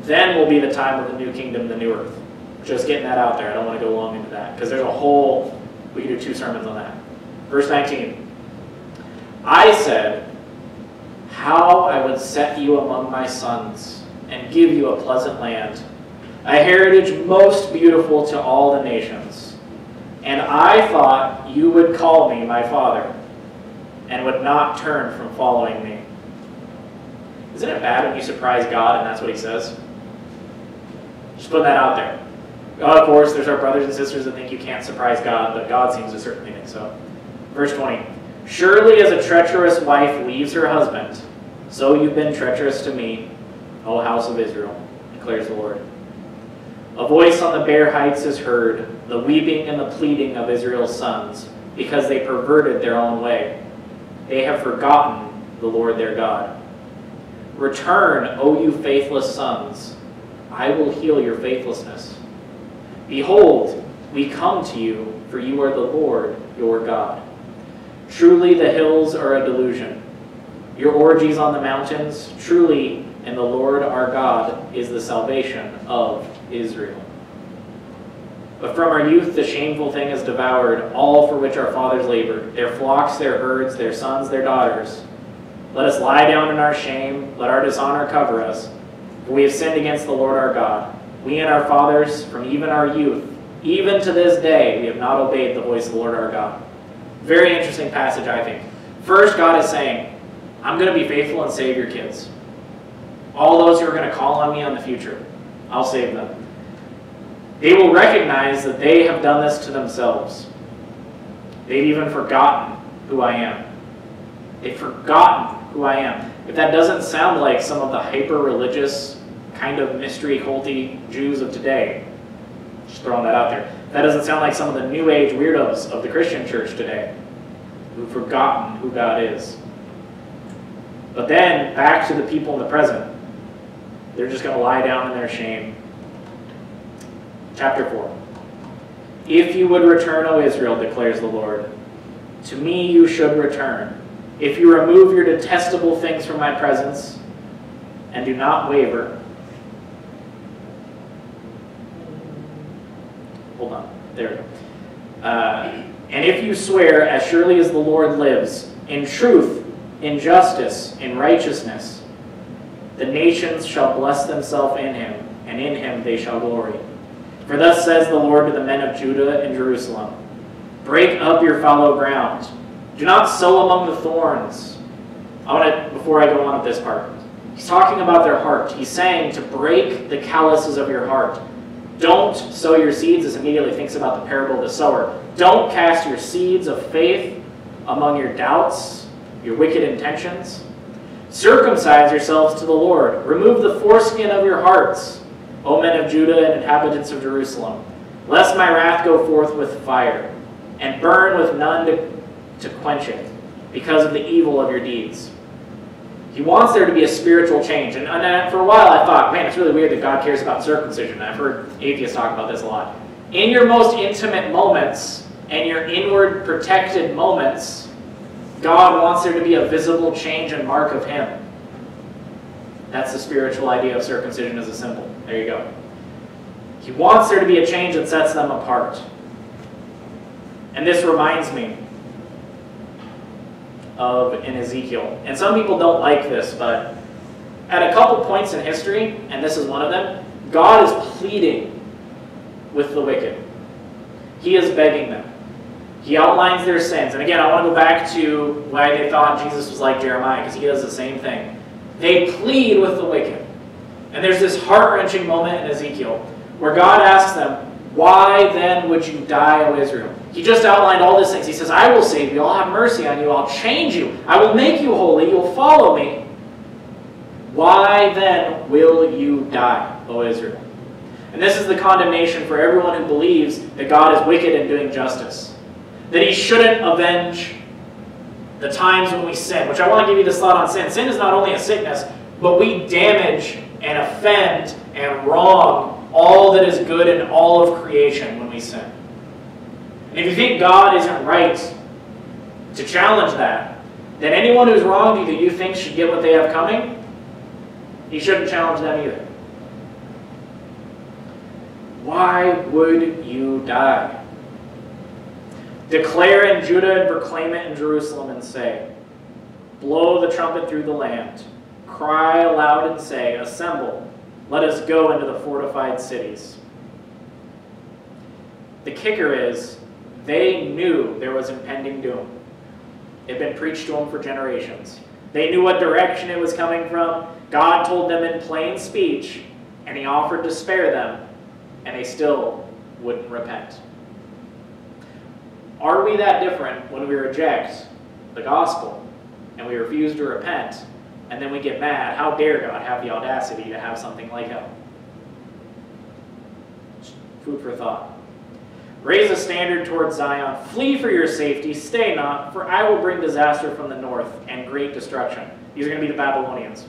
Then will be the time of the new kingdom, the new earth. Just getting that out there. I don't want to go long into that because there's a whole, we can do two sermons on that. Verse 19. I said, How I would set you among my sons and give you a pleasant land, a heritage most beautiful to all the nations. And I thought you would call me my father and would not turn from following me. Isn't it bad when you surprise God and that's what he says? Just put that out there. Of course, there's our brothers and sisters that think you can't surprise God, but God seems to certainly think so. Verse 20. Surely as a treacherous wife leaves her husband, so you've been treacherous to me, O house of Israel, declares the Lord. A voice on the bare heights is heard, the weeping and the pleading of Israel's sons, because they perverted their own way. They have forgotten the Lord their God. Return, O you faithless sons, I will heal your faithlessness. Behold, we come to you, for you are the Lord your God. Truly the hills are a delusion. Your orgies on the mountains, truly and the Lord our God is the salvation of Israel. But from our youth the shameful thing has devoured all for which our fathers labored, their flocks, their herds, their sons, their daughters. Let us lie down in our shame, let our dishonor cover us. For we have sinned against the Lord our God. We and our fathers, from even our youth, even to this day, we have not obeyed the voice of the Lord our God. Very interesting passage, I think. First, God is saying, I'm going to be faithful and save your kids. All those who are going to call on me on the future, I'll save them. They will recognize that they have done this to themselves. They've even forgotten who I am. They've forgotten who I am. If that doesn't sound like some of the hyper-religious, kind of mystery culty Jews of today, just throwing that out there. That doesn't sound like some of the new age weirdos of the Christian church today, who've forgotten who God is. But then, back to the people in the present. They're just going to lie down in their shame. Chapter 4. If you would return, O Israel, declares the Lord, to me you should return. If you remove your detestable things from my presence and do not waver, hold on, there. Uh, and if you swear, as surely as the Lord lives, in truth, in justice, in righteousness, the nations shall bless themselves in him, and in him they shall glory. For thus says the Lord to the men of Judah and Jerusalem Break up your fallow ground. Do not sow among the thorns. I want to, before I go on with this part, he's talking about their heart. He's saying to break the calluses of your heart. Don't sow your seeds, as immediately thinks about the parable of the sower. Don't cast your seeds of faith among your doubts, your wicked intentions. Circumcise yourselves to the Lord. Remove the foreskin of your hearts, O men of Judah and inhabitants of Jerusalem, lest my wrath go forth with fire, and burn with none to, to quench it, because of the evil of your deeds. He wants there to be a spiritual change. And, and, for a while I thought, man, it's really weird that God cares about circumcision. I've heard atheists talk about this a lot. In your most intimate moments and your inward protected moments, God wants there to be a visible change and mark of Him. That's the spiritual idea of circumcision as a symbol. There you go. He wants there to be a change that sets them apart. And this reminds me of in Ezekiel. And some people don't like this, but at a couple points in history, and this is one of them, God is pleading with the wicked. He is begging them. He outlines their sins. And again, I want to go back to why they thought Jesus was like Jeremiah, because he does the same thing. They plead with the wicked. And there's this heart-wrenching moment in Ezekiel where God asks them, Why then would you die, O Israel? He just outlined all these things. He says, I will save you. I'll have mercy on you. I'll change you. I will make you holy. You'll follow me. Why then will you die, O Israel? And this is the condemnation for everyone who believes that God is wicked in doing justice. That he shouldn't avenge the times when we sin. Which I want to give you this thought on sin. Sin is not only a sickness, but we damage and offend and wrong all that is good in all of creation when we sin. And if you think God isn't right to challenge that, then anyone who's wronged you that you think should get what they have coming, you shouldn't challenge them either. Why would you die? Declare in Judah and proclaim it in Jerusalem and say, Blow the trumpet through the land. Cry aloud and say, Assemble, let us go into the fortified cities. The kicker is, they knew there was impending doom. It had been preached to them for generations. They knew what direction it was coming from. God told them in plain speech, and he offered to spare them, and they still wouldn't repent. Are we that different when we reject the gospel and we refuse to repent and then we get mad? How dare God have the audacity to have something like hell? Food for thought. Raise a standard towards Zion. Flee for your safety. Stay not, for I will bring disaster from the north and great destruction. These are going to be the Babylonians.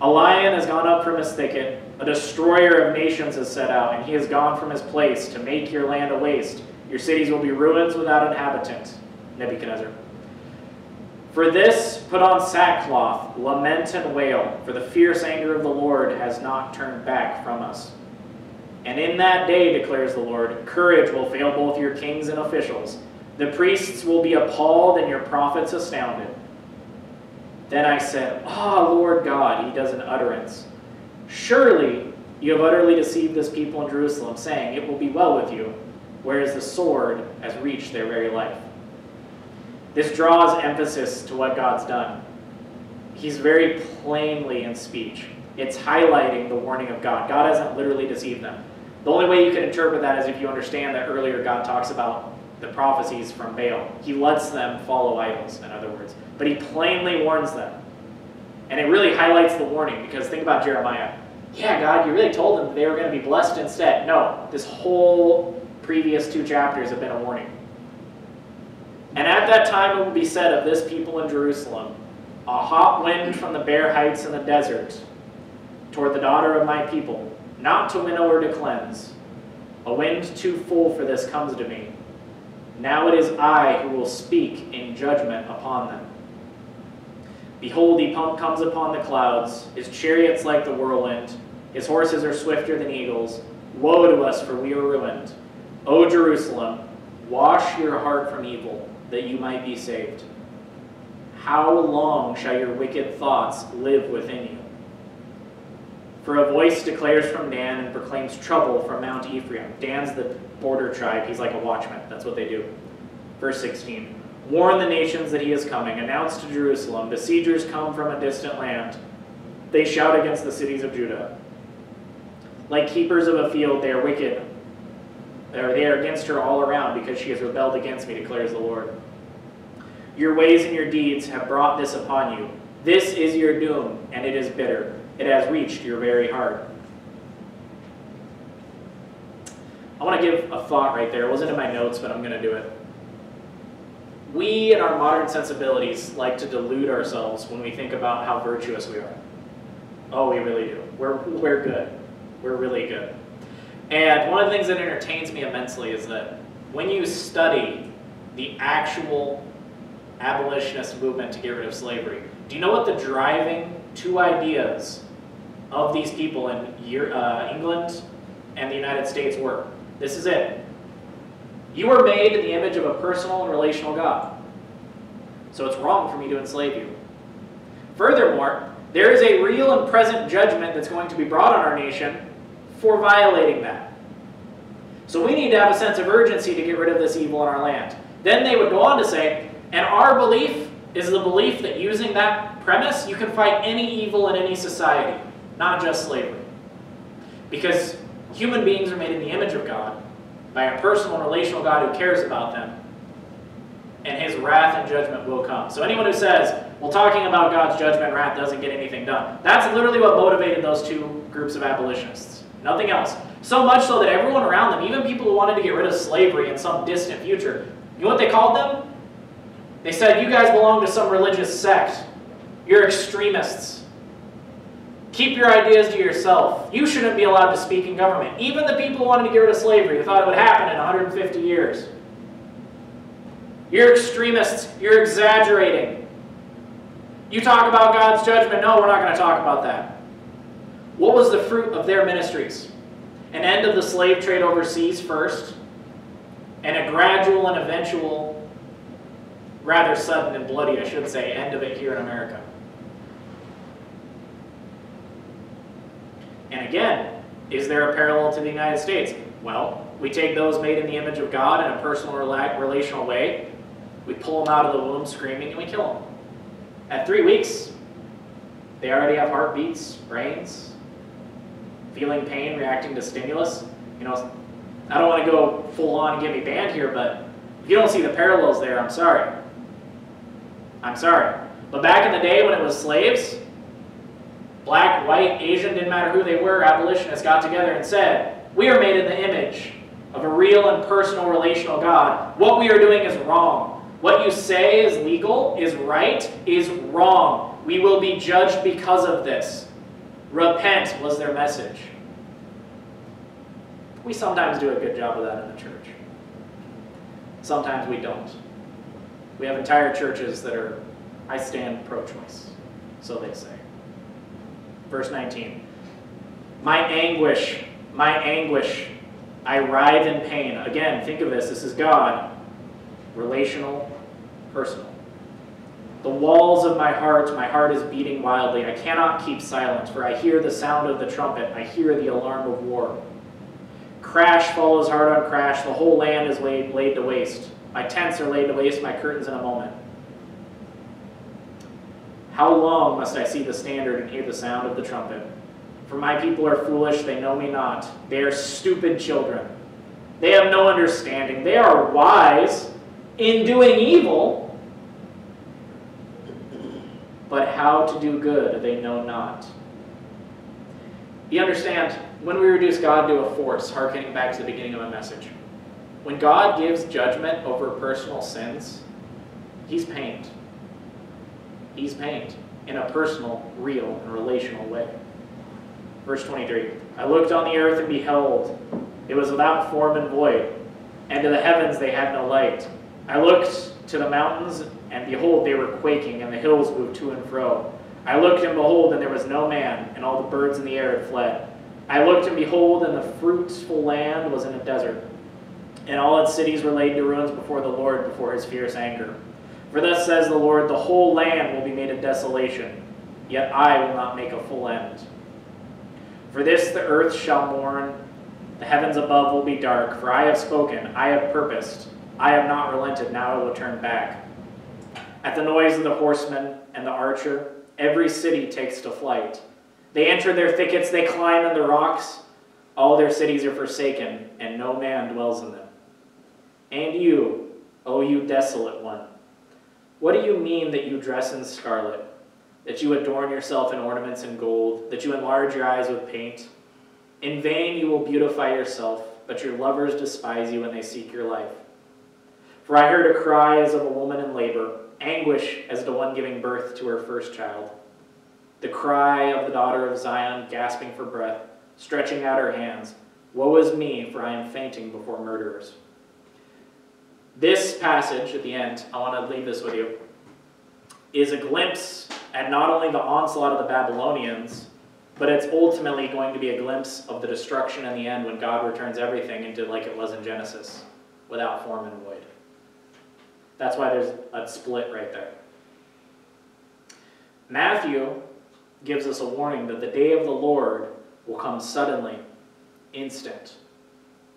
A lion has gone up from his thicket. A destroyer of nations has set out, and he has gone from his place to make your land a waste. Your cities will be ruins without inhabitants, Nebuchadnezzar. For this, put on sackcloth, lament and wail, for the fierce anger of the Lord has not turned back from us. And in that day, declares the Lord, courage will fail both your kings and officials. The priests will be appalled and your prophets astounded. Then I said, Ah, oh, Lord God, he does an utterance. Surely you have utterly deceived this people in Jerusalem, saying, It will be well with you, whereas the sword has reached their very life. This draws emphasis to what God's done. He's very plainly in speech. It's highlighting the warning of God. God hasn't literally deceived them. The only way you can interpret that is if you understand that earlier God talks about the prophecies from Baal. He lets them follow idols, in other words. But he plainly warns them. And it really highlights the warning because think about Jeremiah. Yeah, God, you really told them they were going to be blessed instead. No, this whole previous two chapters have been a warning. And at that time it will be said of this people in Jerusalem, a hot wind from the bare heights in the desert toward the daughter of my people, not to winnow or to cleanse. A wind too full for this comes to me. Now it is I who will speak in judgment upon them. Behold, he comes upon the clouds, his chariots like the whirlwind, his horses are swifter than eagles. Woe to us, for we are ruined. O Jerusalem, wash your heart from evil, that you might be saved. How long shall your wicked thoughts live within you? For a voice declares from Dan and proclaims trouble from Mount Ephraim. Dan's the border tribe. He's like a watchman. That's what they do. Verse 16. Warn the nations that he is coming. Announce to Jerusalem. Besiegers come from a distant land. They shout against the cities of Judah. Like keepers of a field, they are wicked. They are against her all around because she has rebelled against me, declares the Lord. Your ways and your deeds have brought this upon you. This is your doom, and it is bitter. It has reached your very heart. I want to give a thought right there. It wasn't in my notes, but I'm going to do it. We, in our modern sensibilities, like to delude ourselves when we think about how virtuous we are. Oh, we really do. We're, we're good. We're really good. And one of the things that entertains me immensely is that when you study the actual abolitionist movement to get rid of slavery, do you know what the driving two ideas of these people in uh, England and the United States were? This is it. You were made in the image of a personal and relational God. So it's wrong for me to enslave you. Furthermore, there is a real and present judgment that's going to be brought on our nation for violating that. So we need to have a sense of urgency to get rid of this evil in our land. Then they would go on to say, and our belief is the belief that using that premise, you can fight any evil in any society, not just slavery. Because human beings are made in the image of God by a personal relational God who cares about them, and his wrath and judgment will come. So anyone who says, well, talking about God's judgment wrath doesn't get anything done, that's literally what motivated those two groups of abolitionists. Nothing else. So much so that everyone around them, even people who wanted to get rid of slavery in some distant future, you know what they called them? They said, you guys belong to some religious sect. You're extremists. Keep your ideas to yourself. You shouldn't be allowed to speak in government. Even the people who wanted to get rid of slavery thought it would happen in 150 years. You're extremists. You're exaggerating. You talk about God's judgment. No, we're not going to talk about that. What was the fruit of their ministries? An end of the slave trade overseas first, and a gradual and eventual, rather sudden and bloody, I should say, end of it here in America. And again, is there a parallel to the United States? Well, we take those made in the image of God in a personal, relational way, we pull them out of the womb screaming, and we kill them. At three weeks, they already have heartbeats, brains, feeling pain, reacting to stimulus. You know, I don't want to go full on and get me banned here, but if you don't see the parallels there, I'm sorry. I'm sorry. But back in the day when it was slaves, black, white, Asian, didn't matter who they were, abolitionists got together and said, we are made in the image of a real and personal relational God. What we are doing is wrong. What you say is legal, is right, is wrong. We will be judged because of this. Repent was their message. We sometimes do a good job of that in the church. Sometimes we don't. We have entire churches that are, I stand pro-choice, so they say. Verse 19, My anguish, my anguish, I writhe in pain. Again, think of this, this is God, relational, personal. The walls of my heart, my heart is beating wildly. I cannot keep silence, for I hear the sound of the trumpet. I hear the alarm of war. Crash follows hard on crash. The whole land is laid, laid to waste. My tents are laid to waste, my curtains in a moment. How long must I see the standard and hear the sound of the trumpet? For my people are foolish, they know me not. They are stupid children. They have no understanding. They are wise in doing evil, but how to do good they know not. You understand, when we reduce God to a force, hearkening back to the beginning of a message, when God gives judgment over personal sins, He's pained. He's pained in a personal, real, and relational way. Verse 23 I looked on the earth and beheld, it was without form and void, and to the heavens they had no light. I looked to the mountains, and behold, they were quaking, and the hills moved to and fro. I looked and behold, and there was no man, and all the birds in the air had fled. I looked and behold, and the fruitful land was in a desert, and all its cities were laid to ruins before the Lord, before his fierce anger. For thus says the Lord, the whole land will be made a desolation, yet I will not make a full end. For this the earth shall mourn, the heavens above will be dark, for I have spoken, I have purposed, I have not relented, now I will turn back. At the noise of the horseman and the archer, every city takes to flight. They enter their thickets, they climb in the rocks. All their cities are forsaken, and no man dwells in them. And you, O you desolate one, what do you mean that you dress in scarlet, that you adorn yourself in ornaments and gold, that you enlarge your eyes with paint? In vain you will beautify yourself, but your lovers despise you when they seek your life. For I heard a cry as of a woman in labor, anguish as to one giving birth to her first child. The cry of the daughter of Zion, gasping for breath, stretching out her hands. Woe is me, for I am fainting before murderers. This passage at the end, I want to leave this with you, is a glimpse at not only the onslaught of the Babylonians, but it's ultimately going to be a glimpse of the destruction in the end when God returns everything into like it was in Genesis, without form and void. That's why there's a split right there. Matthew gives us a warning that the day of the Lord will come suddenly, instant,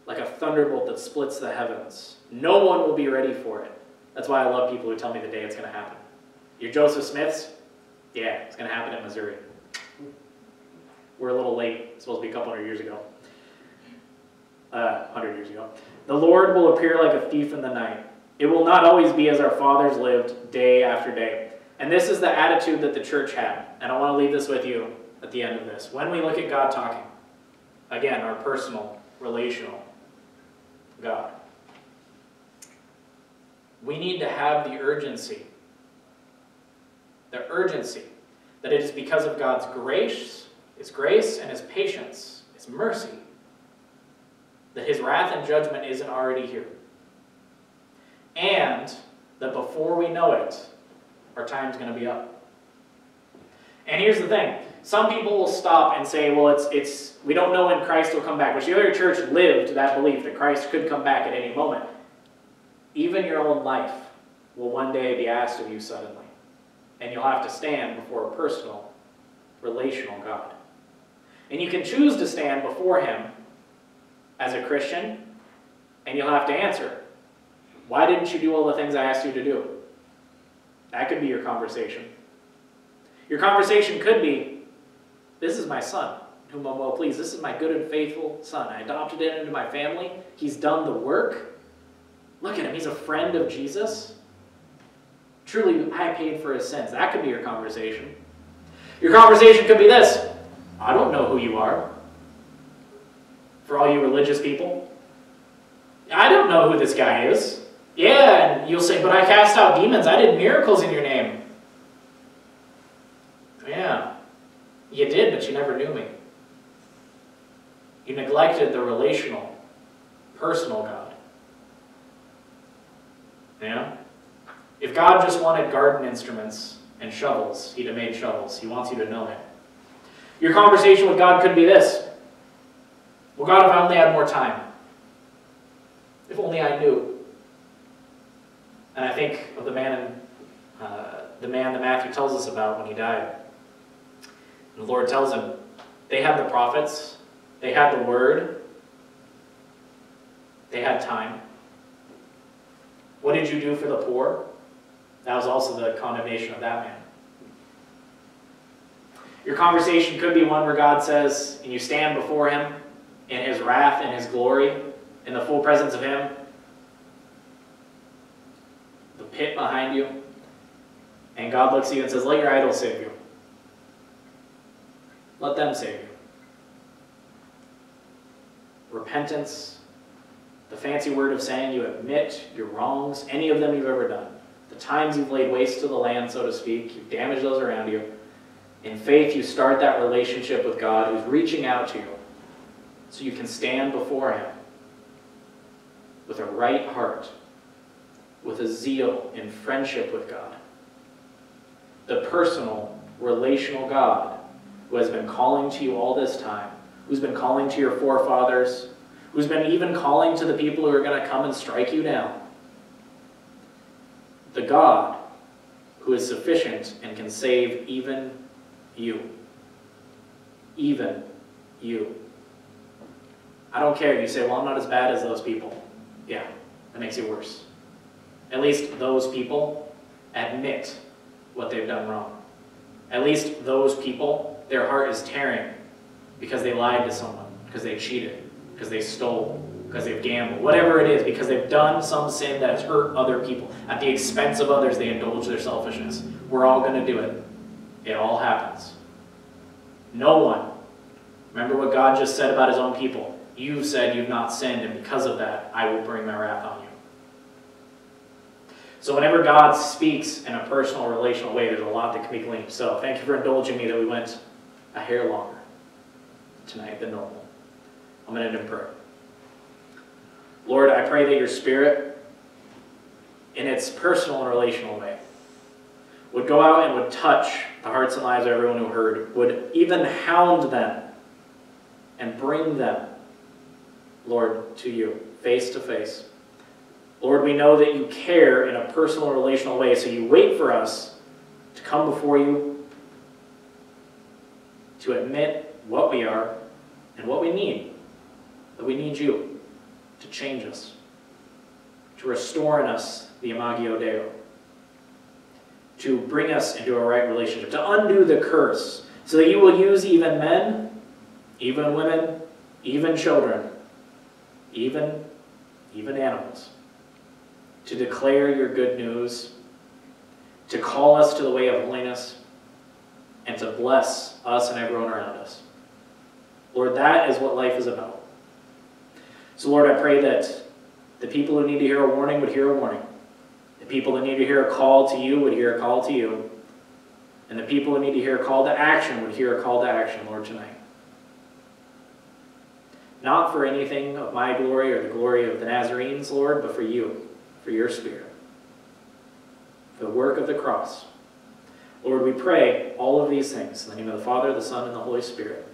like a thunderbolt that splits the heavens. No one will be ready for it. That's why I love people who tell me the day it's going to happen. You're Joseph Smiths? Yeah, it's going to happen in Missouri. We're a little late. It's supposed to be a couple hundred years ago. Uh, hundred years ago. The Lord will appear like a thief in the night. It will not always be as our fathers lived day after day. And this is the attitude that the church had. And I want to leave this with you at the end of this. When we look at God talking, again, our personal, relational God we need to have the urgency. The urgency that it is because of God's grace, His grace and His patience, His mercy, that His wrath and judgment isn't already here. And that before we know it, our time's going to be up. And here's the thing. Some people will stop and say, well, it's, it's, we don't know when Christ will come back. Which the other church lived that belief that Christ could come back at any moment. Even your own life will one day be asked of you suddenly. And you'll have to stand before a personal, relational God. And you can choose to stand before Him as a Christian, and you'll have to answer, Why didn't you do all the things I asked you to do? That could be your conversation. Your conversation could be, This is my son, whom I'm well pleased. This is my good and faithful son. I adopted him into my family. He's done the work. Look at him, he's a friend of Jesus. Truly, I paid for his sins. That could be your conversation. Your conversation could be this I don't know who you are. For all you religious people, I don't know who this guy is. Yeah, and you'll say, But I cast out demons. I did miracles in your name. Yeah, you did, but you never knew me. You neglected the relational, personal God. Yeah? If God just wanted garden instruments and shovels, he'd have made shovels. He wants you to know him. Your conversation with God could be this. Well, God, if I only had more time. If only I knew. And I think of the man in, uh, the man that Matthew tells us about when he died. And the Lord tells him, they had the prophets, they had the word, they had time. What did you do for the poor? That was also the condemnation of that man. Your conversation could be one where God says, and you stand before Him in His wrath and His glory, in the full presence of Him, the pit behind you, and God looks at you and says, Let your idols save you. Let them save you. Repentance, the fancy word of saying you admit your wrongs, any of them you've ever done, the times you've laid waste to the land, so to speak, you've damaged those around you. In faith, you start that relationship with God who's reaching out to you so you can stand before Him with a right heart, with a zeal in friendship with God. The personal, relational God who has been calling to you all this time, who's been calling to your forefathers, who's been even calling to the people who are going to come and strike you down. The God who is sufficient and can save even you. Even you. I don't care you say, well, I'm not as bad as those people. Yeah, that makes you worse. At least those people admit what they've done wrong. At least those people, their heart is tearing because they lied to someone, because they cheated, because they stole, because they've gambled, whatever it is, because they've done some sin that has hurt other people. At the expense of others, they indulge their selfishness. We're all going to do it. It all happens. No one. Remember what God just said about his own people. You've said you've not sinned, and because of that, I will bring my wrath on you. So whenever God speaks in a personal, relational way, there's a lot that can be gleaned. So thank you for indulging me that we went a hair longer tonight than normal. I'm going to end in prayer. Lord, I pray that your Spirit, in its personal and relational way, would go out and would touch the hearts and lives of everyone who heard, would even hound them and bring them, Lord, to you, face to face. Lord, we know that you care in a personal, and relational way, so you wait for us to come before you, to admit what we are and what we need. That we need you to change us, to restore in us the Imago Dei, to bring us into a right relationship, to undo the curse, so that you will use even men, even women, even children, even, even animals, to declare your good news, to call us to the way of holiness, and to bless us and everyone around us. Lord, that is what life is about. So, Lord, I pray that the people who need to hear a warning would hear a warning. The people who need to hear a call to you would hear a call to you. And the people who need to hear a call to action would hear a call to action, Lord, tonight. Not for anything of my glory or the glory of the Nazarenes, Lord, but for you, for your Spirit, for the work of the cross. Lord, we pray all of these things in the name of the Father, the Son, and the Holy Spirit.